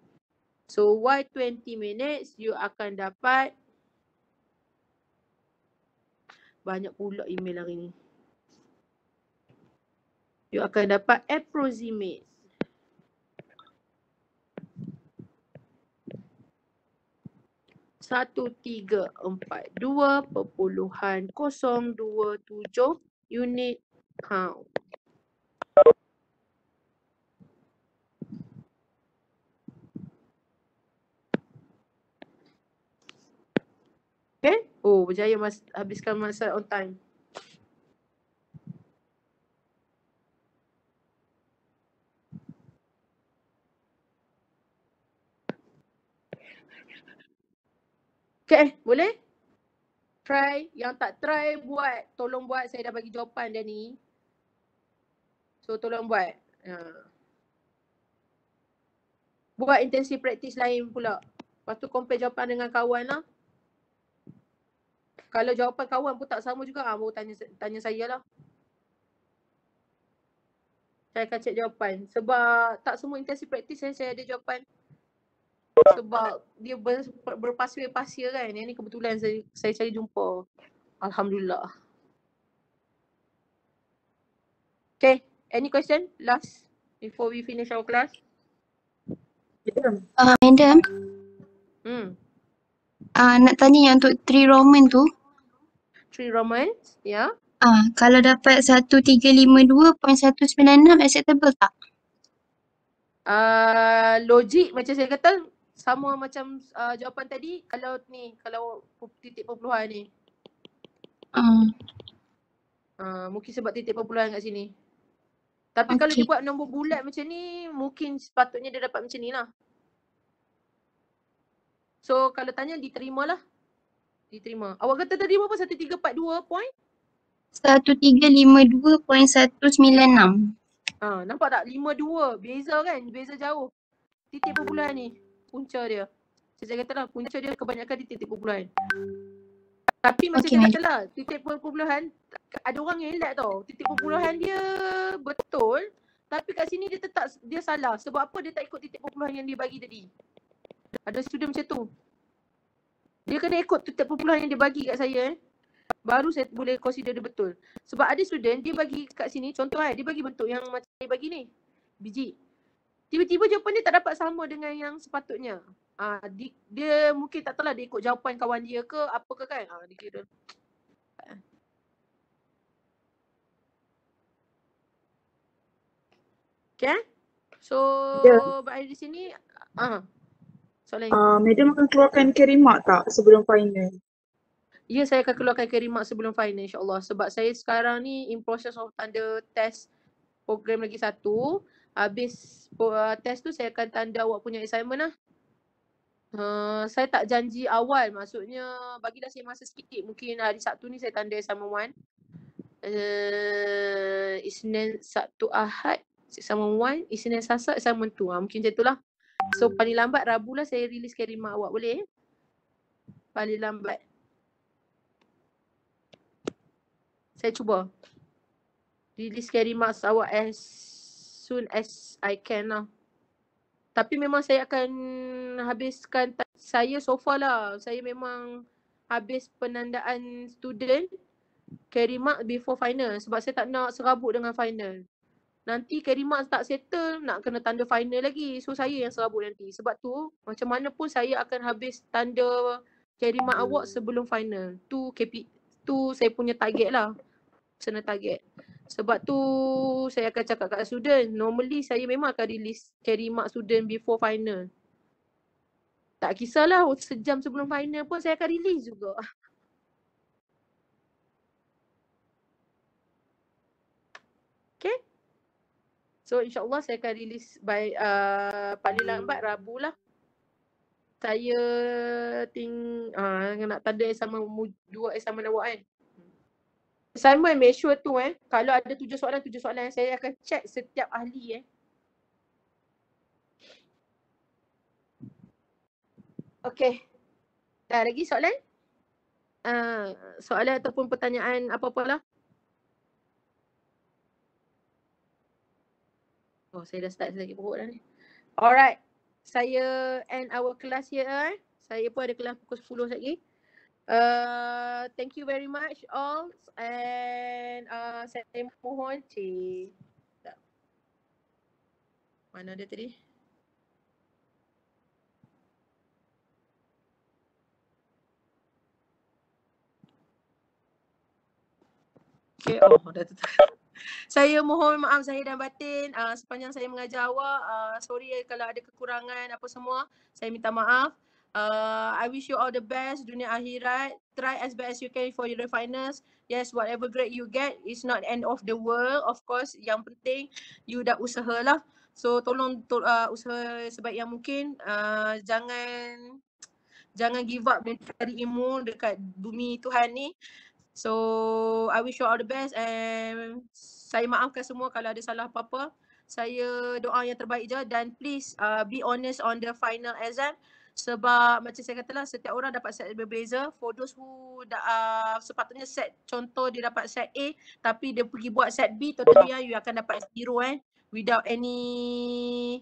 So Y20 minutes, you akan dapat banyak pula email hari ni. You akan dapat approximate. Satu tiga empat dua perpuluhan kosong dua tujuh unit pound. Okay? Oh, berjaya mas habiskan masa on time. Okay, boleh? Try. Yang tak try buat, tolong buat. Saya dah bagi jawapan dia ni. So, tolong buat. Ha. Buat intensive practice lain pula. Lepas tu compare jawapan dengan kawan lah. Kalau jawapan kawan pun tak sama juga, ah, baru tanya, tanya saya lah. Saya akan cek jawapan. Sebab tak semua intensive practice saya, saya ada jawapan. Sebab dia ber, berpasir-pasir kan. Yang ni kebetulan saya, saya cari jumpa. Alhamdulillah. Okay, any question? Last before we finish our class. Uh, madam, Hmm, uh, nak tanya yang untuk three Roman tu, three Romans, ya. Yeah. uh, kalau dapat 1352.196 acceptable tak? Uh, logik macam saya kata sama macam uh, jawapan tadi kalau ni kalau titik perpuluhan ni. Uh, Uh, mungkin sebab titik perpuluhan kat sini. Tapi kalau dia Okay. buat nombor bulat macam ni mungkin sepatutnya dia dapat macam ni lah. So kalau tanya diterima lah. Diterima. Awak kata tadi berapa? 1342 point? 1352.196. Ha, nampak tak? 52. Beza kan? Beza jauh. Titik perpuluhan ni. Punca dia. Macam saya kata lah, punca dia kebanyakan di titik perpuluhan. Tapi macam Okay, saya kata lah, titik perpuluhan, ada orang yang elak tau. Titik perpuluhan dia betul, tapi kat sini dia tetap, dia salah. Sebab apa dia tak ikut titik perpuluhan yang dia bagi tadi. Ada student macam tu. Dia kena ikut titik perpuluhan yang dia bagi kat saya eh. Baru saya boleh consider dia betul. Sebab ada student dia bagi kat sini contoh kan dia bagi bentuk yang macam dia bagi ni. Biji. Tiba-tiba jawapan dia tak dapat sama dengan yang sepatutnya. Ah uh, di, dia mungkin tak tahulah dia ikut jawapan kawan dia ke apa ke kan. Ah uh, dia kira Okay. So Ya. berada di sini ah uh, soalan Uh, madam akan keluarkan kerimak tak sebelum final? Ya, saya akan keluarkan kerimak sebelum final insyaAllah. Sebab saya sekarang ni in process of tanda test program lagi satu. Habis uh, test tu saya akan tanda awak punya assignment lah. Uh, saya tak janji awal maksudnya bagilah saya masa sikit. Mungkin hari Sabtu ni saya tanda assignment one. uh, Isnin, Sabtu, Ahad, assignment 1, Isnin, Selasa, assignment 2. Ha, mungkin macam itulah. So paling lambat Rabu lah saya release Karima awak boleh? eh? Paling lambat. Saya cuba. Release Karima awak as soon as I can lah. Tapi memang saya akan habiskan saya so far lah. Saya memang habis penandaan student carry mark before final sebab saya tak nak serabut dengan final. Nanti carry mark tak settle nak kena tanda final lagi. So saya yang serabut nanti. Sebab tu macam mana pun saya akan habis tanda carry mark award sebelum final. Tu KP tu saya punya target lah. Personal target. Sebab tu saya akan cakap kat student, normally saya memang akan release carry mark student before final. Tak kisahlah sejam sebelum final pun saya akan release juga. Okay. So insyaAllah saya akan release by uh, paling lambat Rabu lah. Saya think uh, nak tanda sama dua sama awak kan. Assignment make sure tu eh. Kalau ada tujuh soalan, tujuh soalan saya akan check setiap ahli eh. Okay. Dah lagi soalan? Uh, soalan ataupun pertanyaan apa-apa lah. Oh, saya dah start sakit perut dah ni. Alright. Saya end our class here eh. Saya pun ada kelas pukul 10 lagi. Uh, thank you very much all and uh, saya mohon cik. Mana dia tadi? Okay, oh dah tutup. Saya mohon maaf zahir dan batin uh, sepanjang saya mengajar awak. Uh, sorry kalau ada kekurangan apa semua. Saya minta maaf. Uh, I wish you all the best dunia akhirat. Try as best as you can for your finals. Yes, whatever grade you get is not end of the world. Of course, yang penting you dah usahalah. So tolong to, uh, usaha sebaik yang mungkin. Uh, jangan jangan give up dan cari ilmu dekat bumi Tuhan ni. So I wish you all the best and saya maafkan semua kalau ada salah apa-apa. Saya doa yang terbaik je dan please uh, be honest on the final exam sebab macam saya katalah setiap orang dapat set berbeza. For those who da, uh, sepatutnya set contoh dia dapat set A tapi dia pergi buat set B totally you akan dapat zero eh without any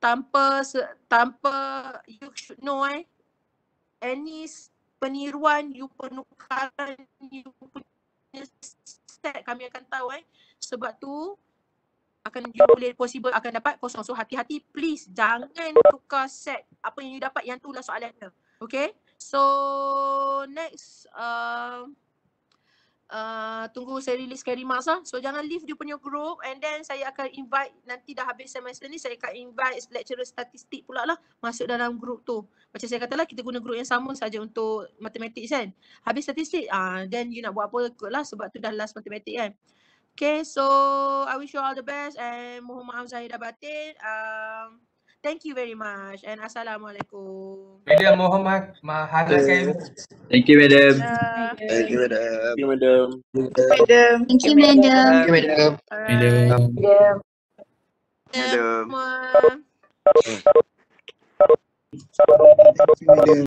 tanpa tanpa you should know eh any peniruan, you penukaran, you punya set kami akan tahu eh. Sebab tu akan you boleh possible akan dapat kosong. So hati-hati please jangan tukar set apa yang you dapat yang tu lah soalannya. Okay. So next uh, uh, tunggu saya release carry marks lah. So jangan leave dia punya group and then saya akan invite nanti dah habis semester ni saya akan invite lecturer statistik pula lah masuk dalam group tu. Macam saya katalah kita guna group yang sama saja untuk matematik kan. Habis statistik ah uh, then you nak buat apa ikut lah sebab tu dah last matematik kan. Okay so I wish you all the best and mohon maaf saya dah batin. Um, Thank you very much and Assalamualaikum. Madam mohon ma mahalalkan Thank you, madam. Uh, Thank you, madam. Thank you, madam. Madam. Thank you, madam. Thank you, madam. Madam. Yeah. Madam. Semua. Thank you, madam.